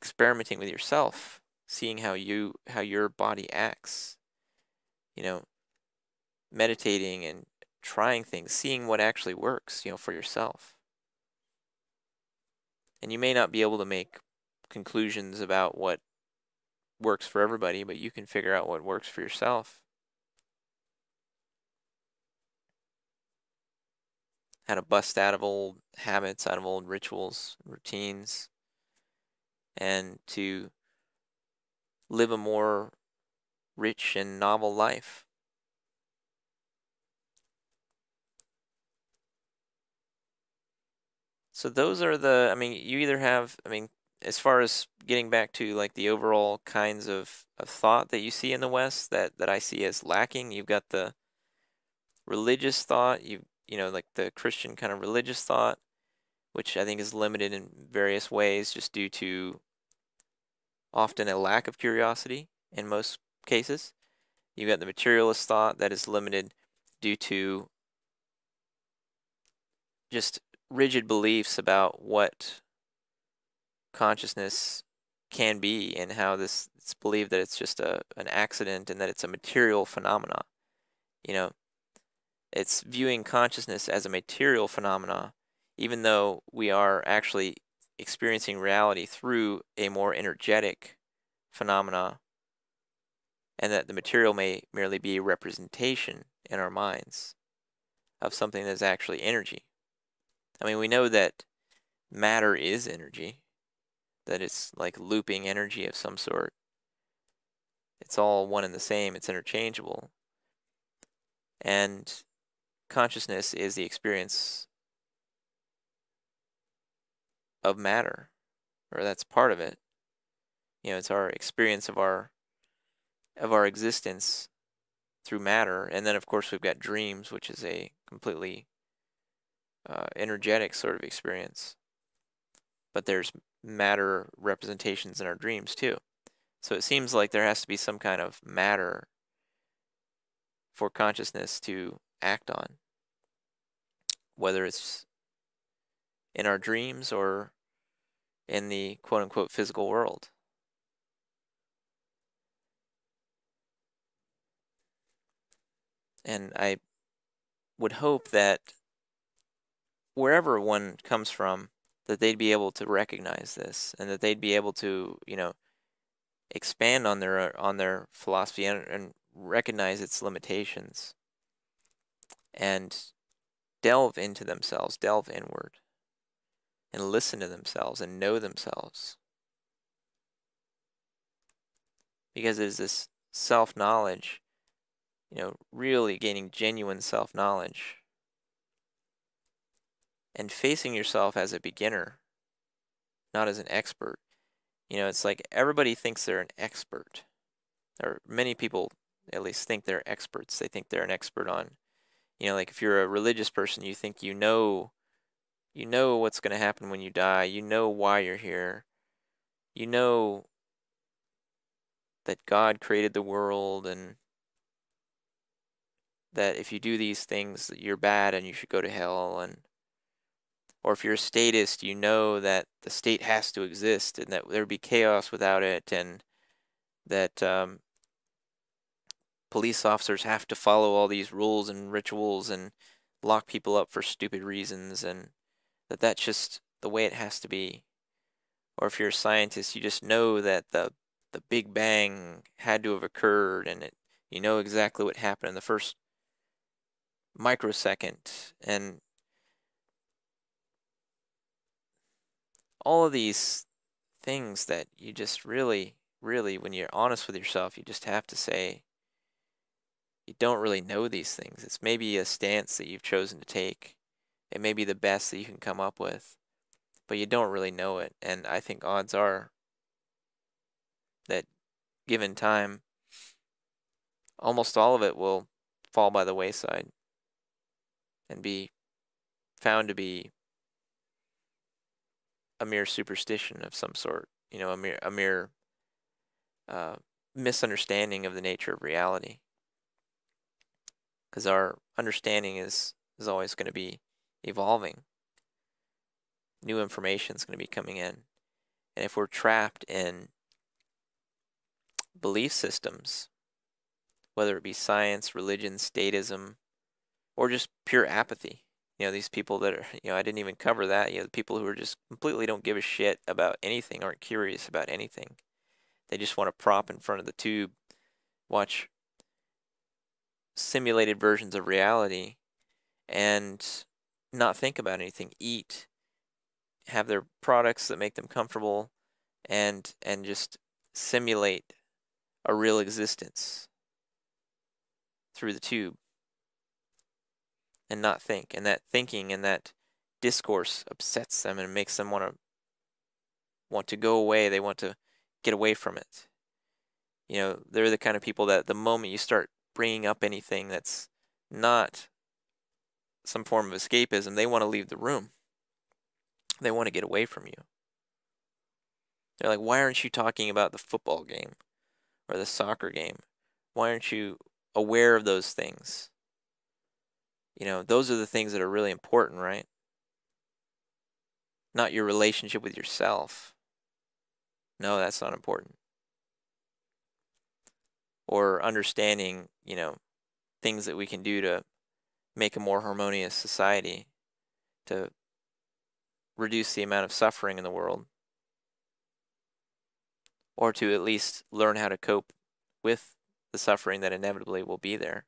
experimenting with yourself, seeing how you how your body acts. You know, meditating and trying things, seeing what actually works, you know, for yourself. And you may not be able to make conclusions about what works for everybody, but you can figure out what works for yourself. How to bust out of old habits, out of old rituals, routines, and to live a more rich and novel life. So those are the, I mean, you either have, I mean, as far as getting back to like the overall kinds of, of thought that you see in the West that, that I see as lacking, you've got the religious thought, you you know, like the Christian kind of religious thought, which I think is limited in various ways just due to often a lack of curiosity in most cases. You've got the materialist thought that is limited due to just rigid beliefs about what consciousness can be and how this it's believed that it's just a an accident and that it's a material phenomena. You know, it's viewing consciousness as a material phenomena, even though we are actually experiencing reality through a more energetic phenomena, and that the material may merely be a representation in our minds of something that is actually energy. I mean, we know that matter is energy, that it's like looping energy of some sort. It's all one and the same, it's interchangeable. And consciousness is the experience of matter, or that's part of it. You know, it's our experience of our of our existence through matter, and then of course we've got dreams, which is a completely uh, energetic sort of experience. But there's matter representations in our dreams too. So it seems like there has to be some kind of matter for consciousness to act on, whether it's in our dreams or in the quote unquote physical world. And I would hope that wherever one comes from, that they'd be able to recognize this and that they'd be able to, you know, expand on their on their philosophy and, and recognize its limitations and delve into themselves, delve inward and listen to themselves and know themselves. Because it is this self knowledge, you know, really gaining genuine self knowledge and facing yourself as a beginner, not as an expert. You know, it's like everybody thinks they're an expert, or many people at least think they're experts. They think they're an expert on, you know, like if you're a religious person, you think you know, you know what's going to happen when you die. You know why you're here. You know that God created the world and that if you do these things, you're bad and you should go to hell and or if you're a statist, you know that the state has to exist and that there'd be chaos without it, and that um, police officers have to follow all these rules and rituals and lock people up for stupid reasons, and that that's just the way it has to be. Or if you're a scientist, you just know that the the Big Bang had to have occurred, and it you know exactly what happened in the first microsecond, and all of these things that you just really, really, when you're honest with yourself, you just have to say, you don't really know these things. It's maybe a stance that you've chosen to take. It may be the best that you can come up with, but you don't really know it. And I think odds are that given time, almost all of it will fall by the wayside and be found to be a mere superstition of some sort, you know, a mere a mere uh, misunderstanding of the nature of reality. Because our understanding is is always going to be evolving. New information is going to be coming in, and if we're trapped in belief systems, whether it be science, religion, statism, or just pure apathy, you know these people that are you know i didn't even cover that you know the people who are just completely don't give a shit about anything aren't curious about anything. They just want to prop in front of the tube watch simulated versions of reality and not think about anything. Eat have their products that make them comfortable and and just simulate a real existence through the tube and not think. And that thinking and that discourse upsets them and makes them want to want to go away. They want to get away from it. You know, they're the kind of people that the moment you start bringing up anything that's not some form of escapism, they want to leave the room. They want to get away from you. They're like, why aren't you talking about the football game or the soccer game? Why aren't you aware of those things? You know, those are the things that are really important, right? Not your relationship with yourself. No, that's not important. Or understanding, you know, things that we can do to make a more harmonious society, to reduce the amount of suffering in the world, or to at least learn how to cope with the suffering that inevitably will be there.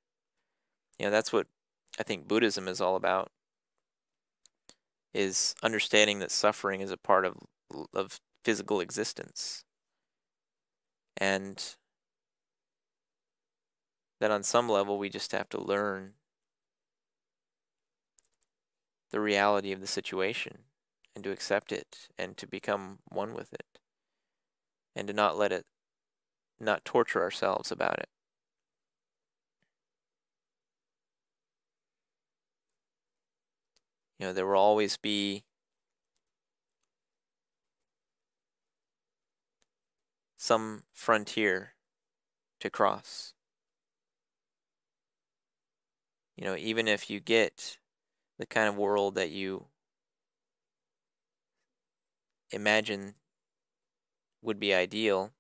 You know, that's what I think Buddhism is all about is understanding that suffering is a part of of physical existence. And that on some level we just have to learn the reality of the situation and to accept it and to become one with it and to not let it not torture ourselves about it You know, there will always be some frontier to cross. You know, even if you get the kind of world that you imagine would be ideal,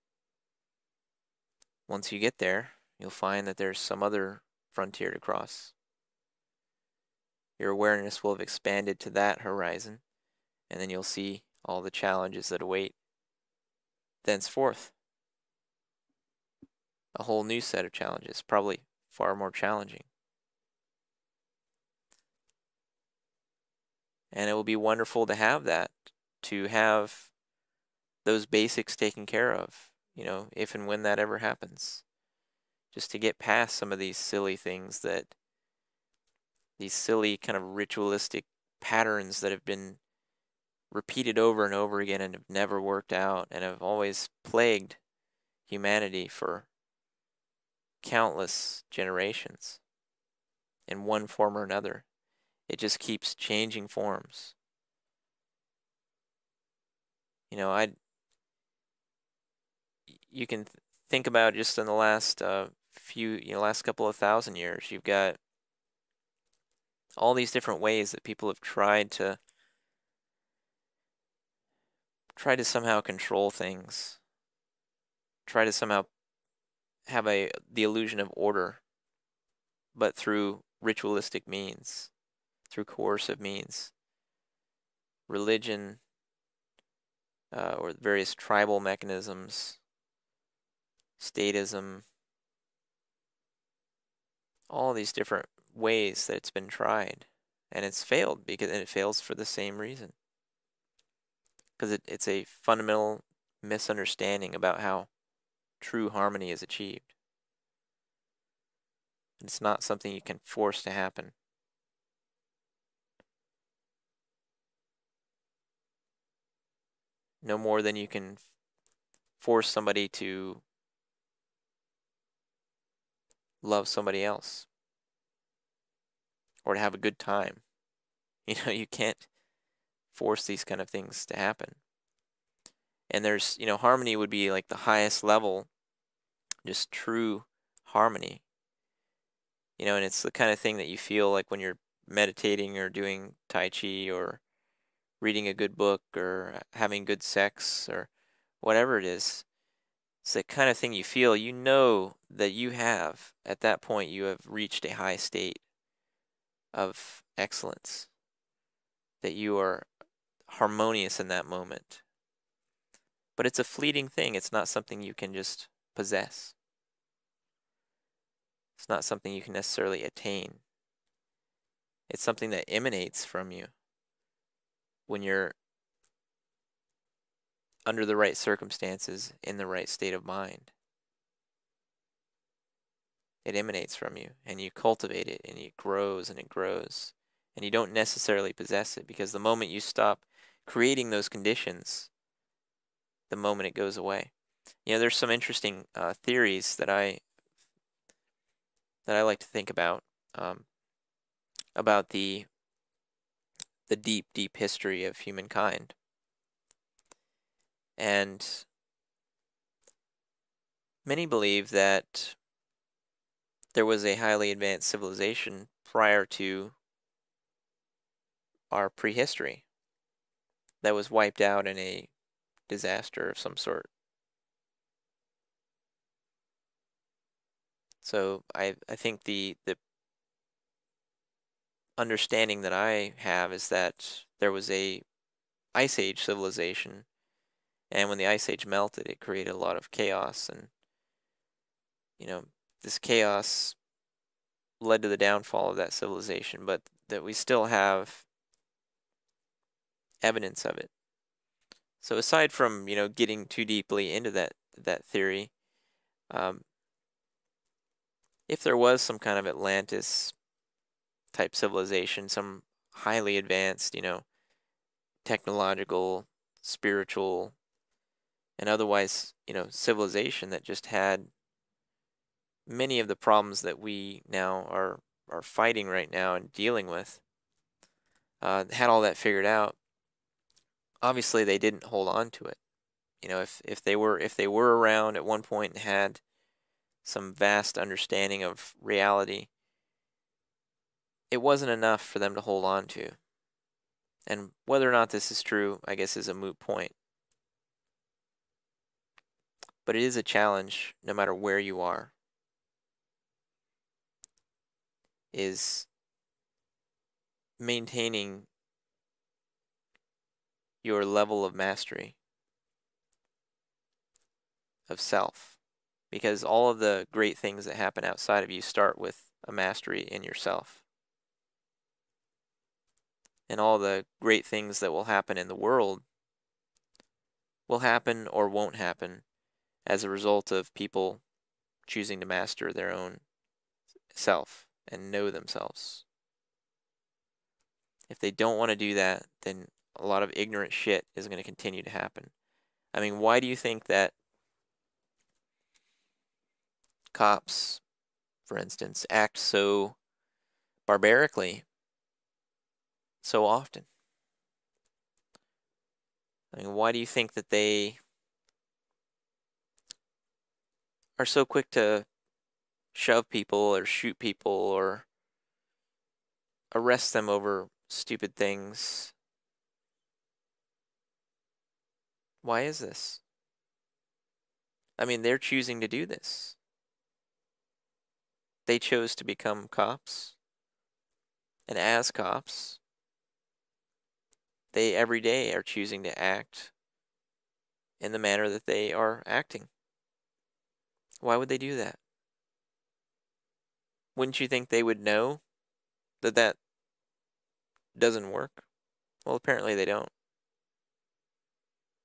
once you get there, you'll find that there's some other frontier to cross. Your awareness will have expanded to that horizon, and then you'll see all the challenges that await thenceforth. A whole new set of challenges, probably far more challenging. And it will be wonderful to have that, to have those basics taken care of, you know, if and when that ever happens. Just to get past some of these silly things that, these silly kind of ritualistic patterns that have been repeated over and over again and have never worked out and have always plagued humanity for countless generations in one form or another. It just keeps changing forms. You know, I you can th think about just in the last uh, few, you know, last couple of thousand years, you've got all these different ways that people have tried to try to somehow control things, try to somehow have a the illusion of order, but through ritualistic means, through coercive means, religion, uh, or various tribal mechanisms, statism, all these different ways that it's been tried, and it's failed because and it fails for the same reason because it, it's a fundamental misunderstanding about how true harmony is achieved. It's not something you can force to happen. No more than you can force somebody to love somebody else or to have a good time. You know, you can't force these kind of things to happen. And there's, you know, harmony would be like the highest level, just true harmony. You know, and it's the kind of thing that you feel like when you're meditating or doing Tai Chi or reading a good book or having good sex or whatever it is. It's the kind of thing you feel, you know that you have, at that point, you have reached a high state of excellence. That you are harmonious in that moment. But it's a fleeting thing. It's not something you can just possess. It's not something you can necessarily attain. It's something that emanates from you when you're under the right circumstances in the right state of mind. It emanates from you and you cultivate it and it grows and it grows. And you don't necessarily possess it because the moment you stop creating those conditions the moment it goes away. You know, there's some interesting uh, theories that I that I like to think about um, about the the deep, deep history of humankind, and many believe that there was a highly advanced civilization prior to our prehistory that was wiped out in a disaster of some sort. So I I think the the understanding that I have is that there was a ice age civilization and when the ice age melted it created a lot of chaos and you know this chaos led to the downfall of that civilization but that we still have evidence of it. So aside from you know getting too deeply into that that theory, um, if there was some kind of Atlantis type civilization, some highly advanced, you know, technological, spiritual, and otherwise, you know, civilization that just had many of the problems that we now are are fighting right now and dealing with, uh, had all that figured out, obviously they didn't hold on to it. You know, if if they were if they were around at one point and had some vast understanding of reality, it wasn't enough for them to hold on to. And whether or not this is true, I guess is a moot point. But it is a challenge no matter where you are. Is maintaining your level of mastery of self. Because all of the great things that happen outside of you start with a mastery in yourself. And all the great things that will happen in the world will happen or won't happen as a result of people choosing to master their own self and know themselves. If they don't want to do that, then a lot of ignorant shit is going to continue to happen. I mean, why do you think that cops, for instance, act so barbarically so often? I mean, why do you think that they are so quick to shove people or shoot people or arrest them over stupid things? Why is this? I mean, they're choosing to do this. They chose to become cops. And as cops, they every day are choosing to act in the manner that they are acting. Why would they do that? Wouldn't you think they would know that that doesn't work? Well, apparently they don't.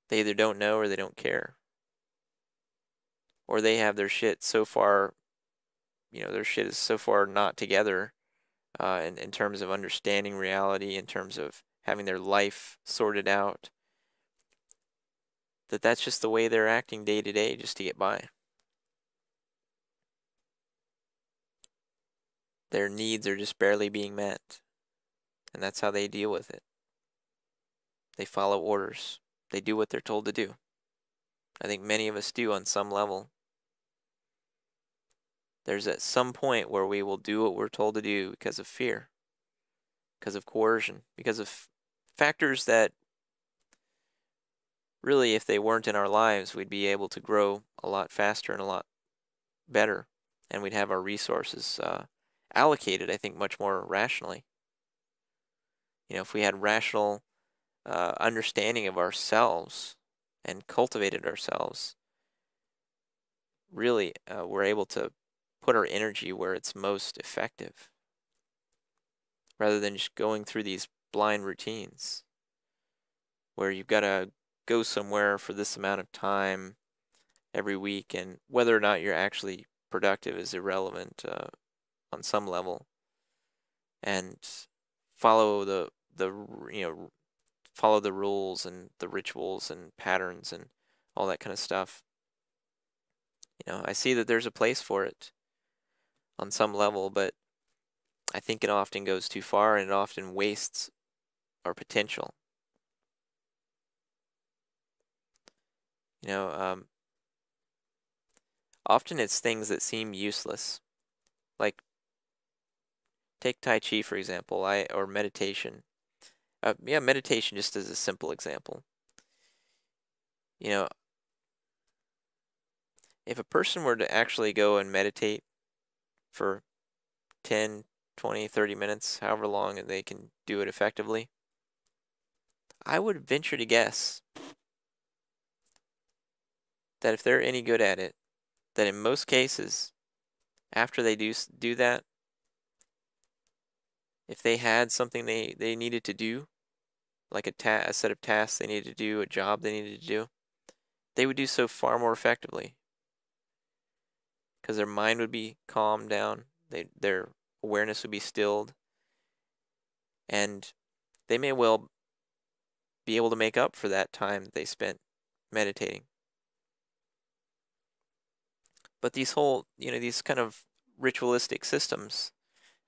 They either don't know or they don't care. Or they have their shit so far, you know, their shit is so far not together uh, in, in terms of understanding reality, in terms of having their life sorted out, that that's just the way they're acting day to day just to get by. Their needs are just barely being met. And that's how they deal with it. They follow orders. They do what they're told to do. I think many of us do on some level. There's at some point where we will do what we're told to do because of fear, because of coercion, because of factors that really, if they weren't in our lives, we'd be able to grow a lot faster and a lot better, and we'd have our resources uh, allocated, I think, much more rationally. You know, if we had rational uh, understanding of ourselves and cultivated ourselves, really, uh, we're able to put our energy where it's most effective rather than just going through these blind routines where you've got to go somewhere for this amount of time every week and whether or not you're actually productive is irrelevant uh, on some level and follow the the you know follow the rules and the rituals and patterns and all that kind of stuff you know i see that there's a place for it on some level but i think it often goes too far and it often wastes our potential. You know, um, often it's things that seem useless, like take Tai Chi for example, I or meditation. Uh, yeah, meditation just as a simple example. You know, if a person were to actually go and meditate for 10, 20, 30 minutes, however long they can do it effectively, I would venture to guess that if they're any good at it, that in most cases, after they do do that, if they had something they, they needed to do, like a, ta- a set of tasks they needed to do, a job they needed to do, they would do so far more effectively. Because their mind would be calmed down, they, their awareness would be stilled, and they may well be able to make up for that time they spent meditating. But these whole, you know, these kind of ritualistic systems,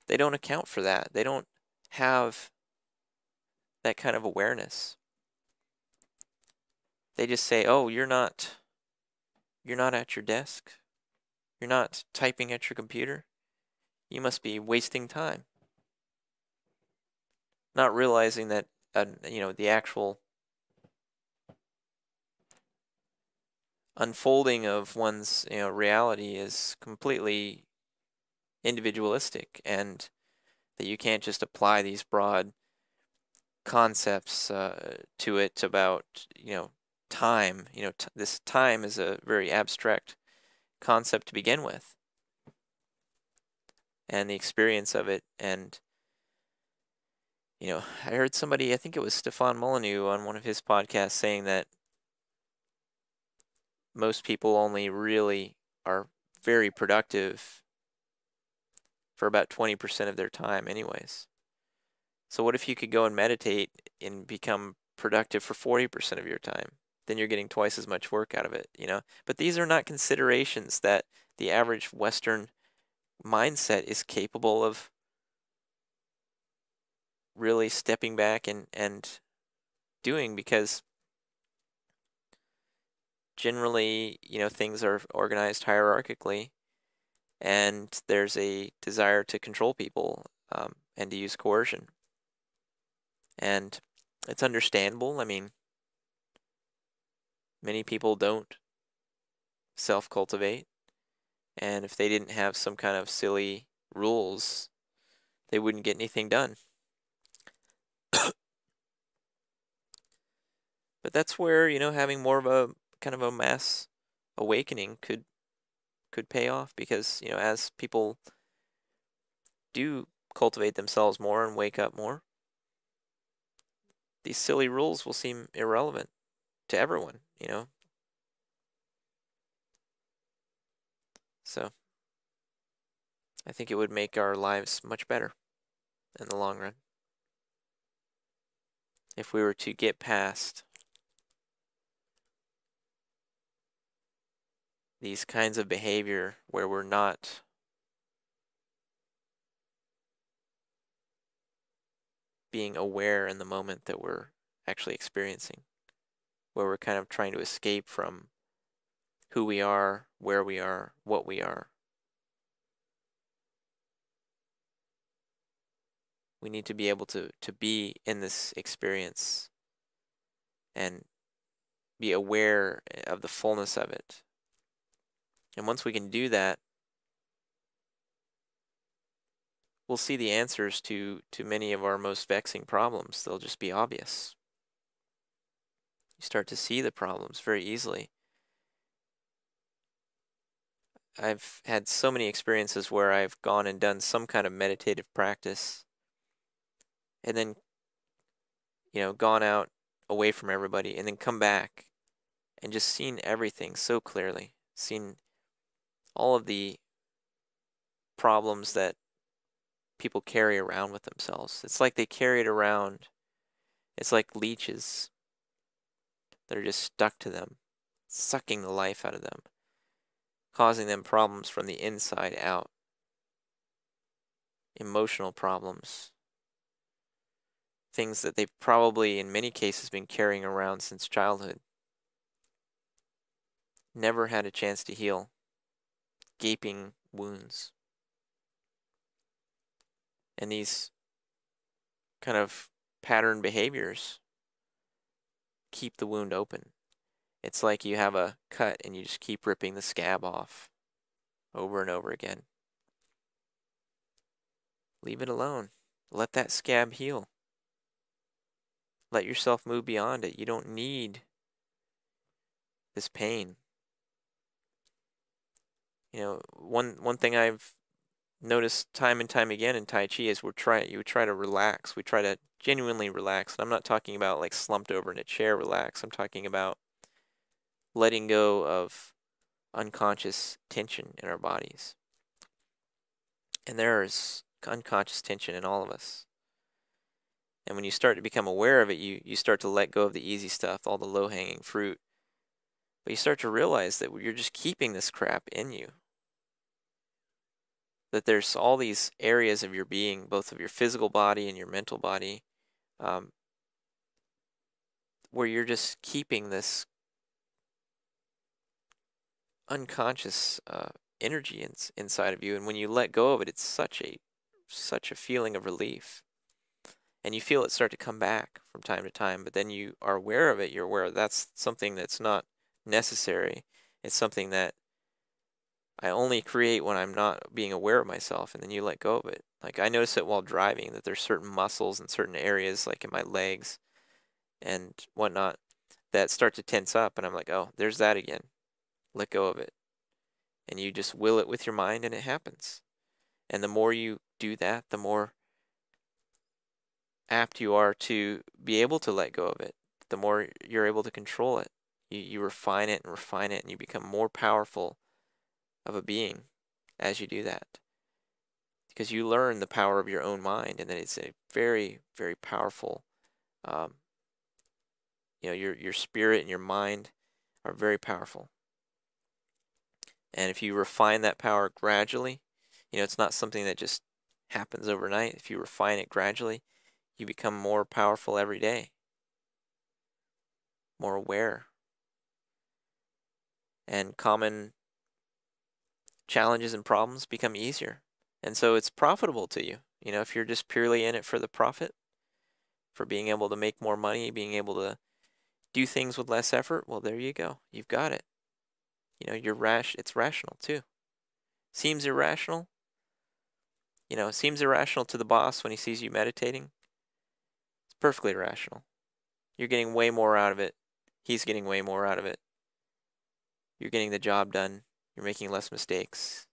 they don't account for that. They don't have that kind of awareness. They just say, "Oh, you're not you're not at your desk. You're not typing at your computer. You must be wasting time." Not realizing that uh, you know, the actual unfolding of one's you know reality is completely individualistic and That you can't just apply these broad concepts uh, to it about, you know, time. You know, this time is a very abstract concept to begin with. And the experience of it. And, you know, I heard somebody, I think it was Stefan Molyneux on one of his podcasts saying that most people only really are very productive for about 20% of their time, anyways. So, what if you could go and meditate and become productive for 40% of your time? Then you're getting twice as much work out of it, you know? But these are not considerations that the average Western mindset is capable of really stepping back and, and doing because generally, you know, things are organized hierarchically, and there's a desire to control people um, and to use coercion. And it's understandable. I mean, many people don't self cultivate, and if they didn't have some kind of silly rules, they wouldn't get anything done. but that's where, you know, having more of a kind of a mass awakening could could pay off because you know as people do cultivate themselves more and wake up more these silly rules will seem irrelevant to everyone you know? So i think it would make our lives much better in the long run if we were to get past these kinds of behavior where we're not being aware in the moment that we're actually experiencing, where we're kind of trying to escape from who we are, where we are, what we are. We need to be able to, to be in this experience and be aware of the fullness of it and once we can do that, we'll see the answers to, to many of our most vexing problems. They'll just be obvious. You start to see the problems very easily. I've had so many experiences where I've gone and done some kind of meditative practice and then, you know, gone out away from everybody and then come back and just seen everything so clearly, seen all of the problems that people carry around with themselves. It's like they carry it around. It's like leeches that are just stuck to them, sucking the life out of them, causing them problems from the inside out. Emotional problems. Things that they've probably, in many cases, been carrying around since childhood. Never had a chance to heal gaping wounds. And these kind of pattern behaviors keep the wound open. It's like you have a cut and you just keep ripping the scab off over and over again. Leave it alone. Let that scab heal. Let yourself move beyond it. You don't need this pain you know, one one thing I've noticed time and time again in Tai Chi is we're trying you try to relax. We try to genuinely relax. And I'm not talking about like slumped over in a chair relax. I'm talking about letting go of unconscious tension in our bodies. And there is unconscious tension in all of us. And when you start to become aware of it, you, you start to let go of the easy stuff, all the low hanging fruit. But you start to realize that you're just keeping this crap in you that there's all these areas of your being, both of your physical body and your mental body, um, where you're just keeping this unconscious uh, energy in, inside of you, and when you let go of it, it's such a such a feeling of relief, and you feel it start to come back from time to time. But then you are aware of it. You're aware that's something that's not necessary. It's something that I only create when I'm not being aware of myself, and then you let go of it. Like I notice it while driving that there's certain muscles in certain areas, like in my legs and whatnot, that start to tense up, and I'm like, oh, there's that again. Let go of it. And you just will it with your mind, and it happens. And the more you do that, the more apt you are to be able to let go of it, the more you're able to control it. You, you refine it and refine it, and you become more powerful of a being as you do that. Because you learn the power of your own mind, and that it's a very, very powerful. Um, you know, your your spirit and your mind are very powerful. And if you refine that power gradually, you know, it's not something that just happens overnight. If you refine it gradually, you become more powerful every day, more aware. And common challenges and problems become easier. And so it's profitable to you. You know, if you're just purely in it for the profit, for being able to make more money, being able to do things with less effort, well, there you go. You've got it. You know, you're rash it's rational too. Seems irrational. You know, seems irrational to the boss when he sees you meditating. It's perfectly rational. You're getting way more out of it. He's getting way more out of it. You're getting the job done. You're making less mistakes.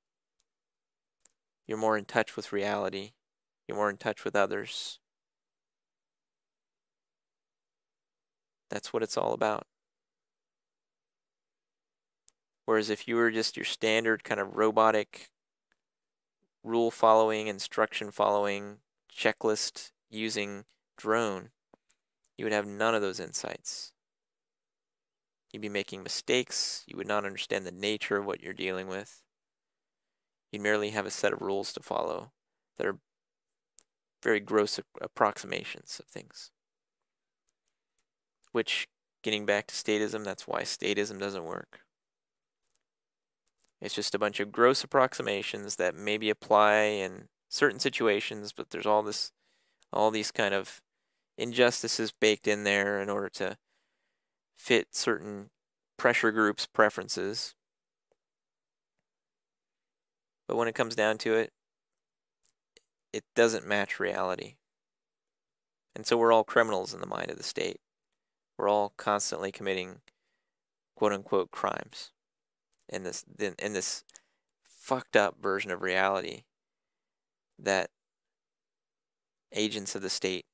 You're more in touch with reality. You're more in touch with others. That's what it's all about. Whereas if you were just your standard kind of robotic, rule following, instruction following, checklist using drone, you would have none of those insights. You'd be making mistakes. You would not understand the nature of what you're dealing with. You'd merely have a set of rules to follow that are very gross approximations of things. Which, getting back to statism, that's why statism doesn't work. It's just a bunch of gross approximations that maybe apply in certain situations, but there's all this, all these kind of injustices baked in there in order to fit certain pressure groups' preferences. But when it comes down to it, it doesn't match reality. And so we're all criminals in the mind of the state. We're all constantly committing quote unquote crimes in this in this fucked up version of reality that agents of the state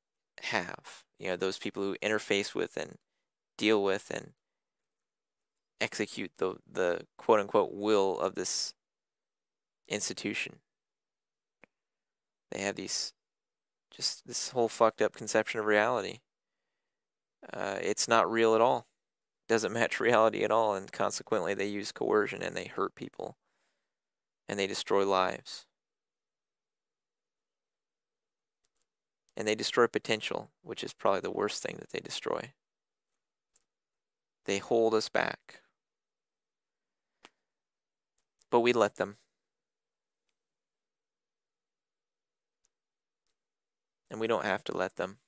have. You know, those people who interface with and deal with and execute the the quote unquote will of this institution. They have these just this whole fucked up conception of reality. Uh, it's not real at all. Doesn't match reality at all, and consequently, they use coercion and they hurt people and they destroy lives. And they destroy potential, which is probably the worst thing that they destroy. They hold us back. But we let them. And we don't have to let them.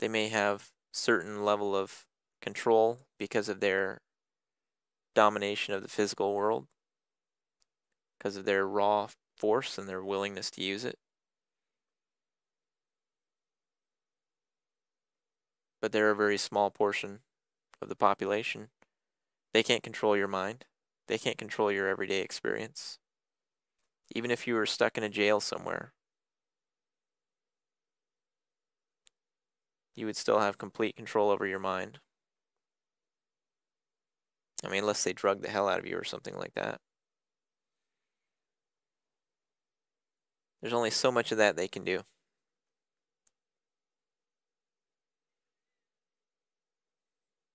They may have certain level of control because of their domination of the physical world, because of their raw force and their willingness to use it. But they're a very small portion of the population. They can't control your mind. They can't control your everyday experience. Even if you were stuck in a jail somewhere, you would still have complete control over your mind. I mean, unless they drug the hell out of you or something like that. There's only so much of that they can do.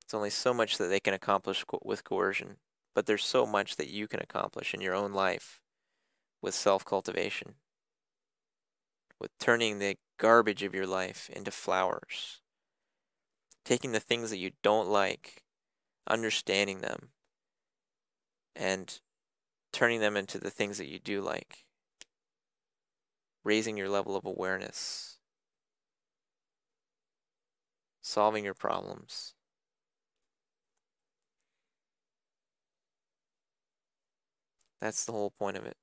It's only so much that they can accomplish co with coercion, but there's so much that you can accomplish in your own life with self-cultivation, with turning the garbage of your life into flowers, taking the things that you don't like, understanding them, and turning them into the things that you do like, raising your level of awareness, solving your problems That's the whole point of it.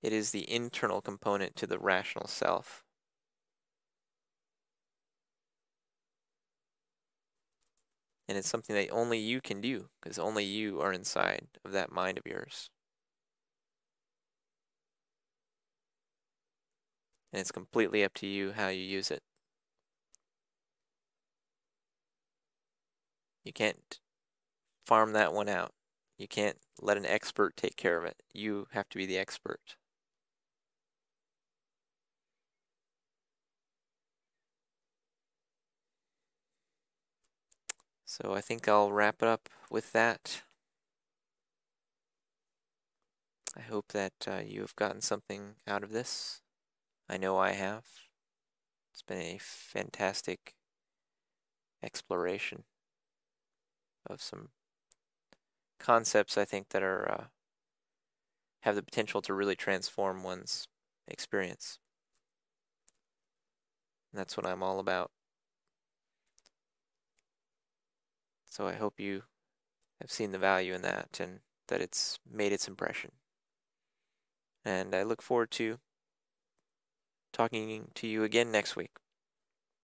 It is the internal component to the rational self. And it's something that only you can do, because only you are inside of that mind of yours. And it's completely up to you how you use it. You can't farm that one out. You can't let an expert take care of it. You have to be the expert. So I think I'll wrap it up with that. I hope that uh, you have gotten something out of this. I know I have. It's been a fantastic exploration of some concepts I think that are uh, have the potential to really transform one's experience. And that's what I'm all about. So I hope you have seen the value in that and that it's made its impression. And I look forward to talking to you again next week.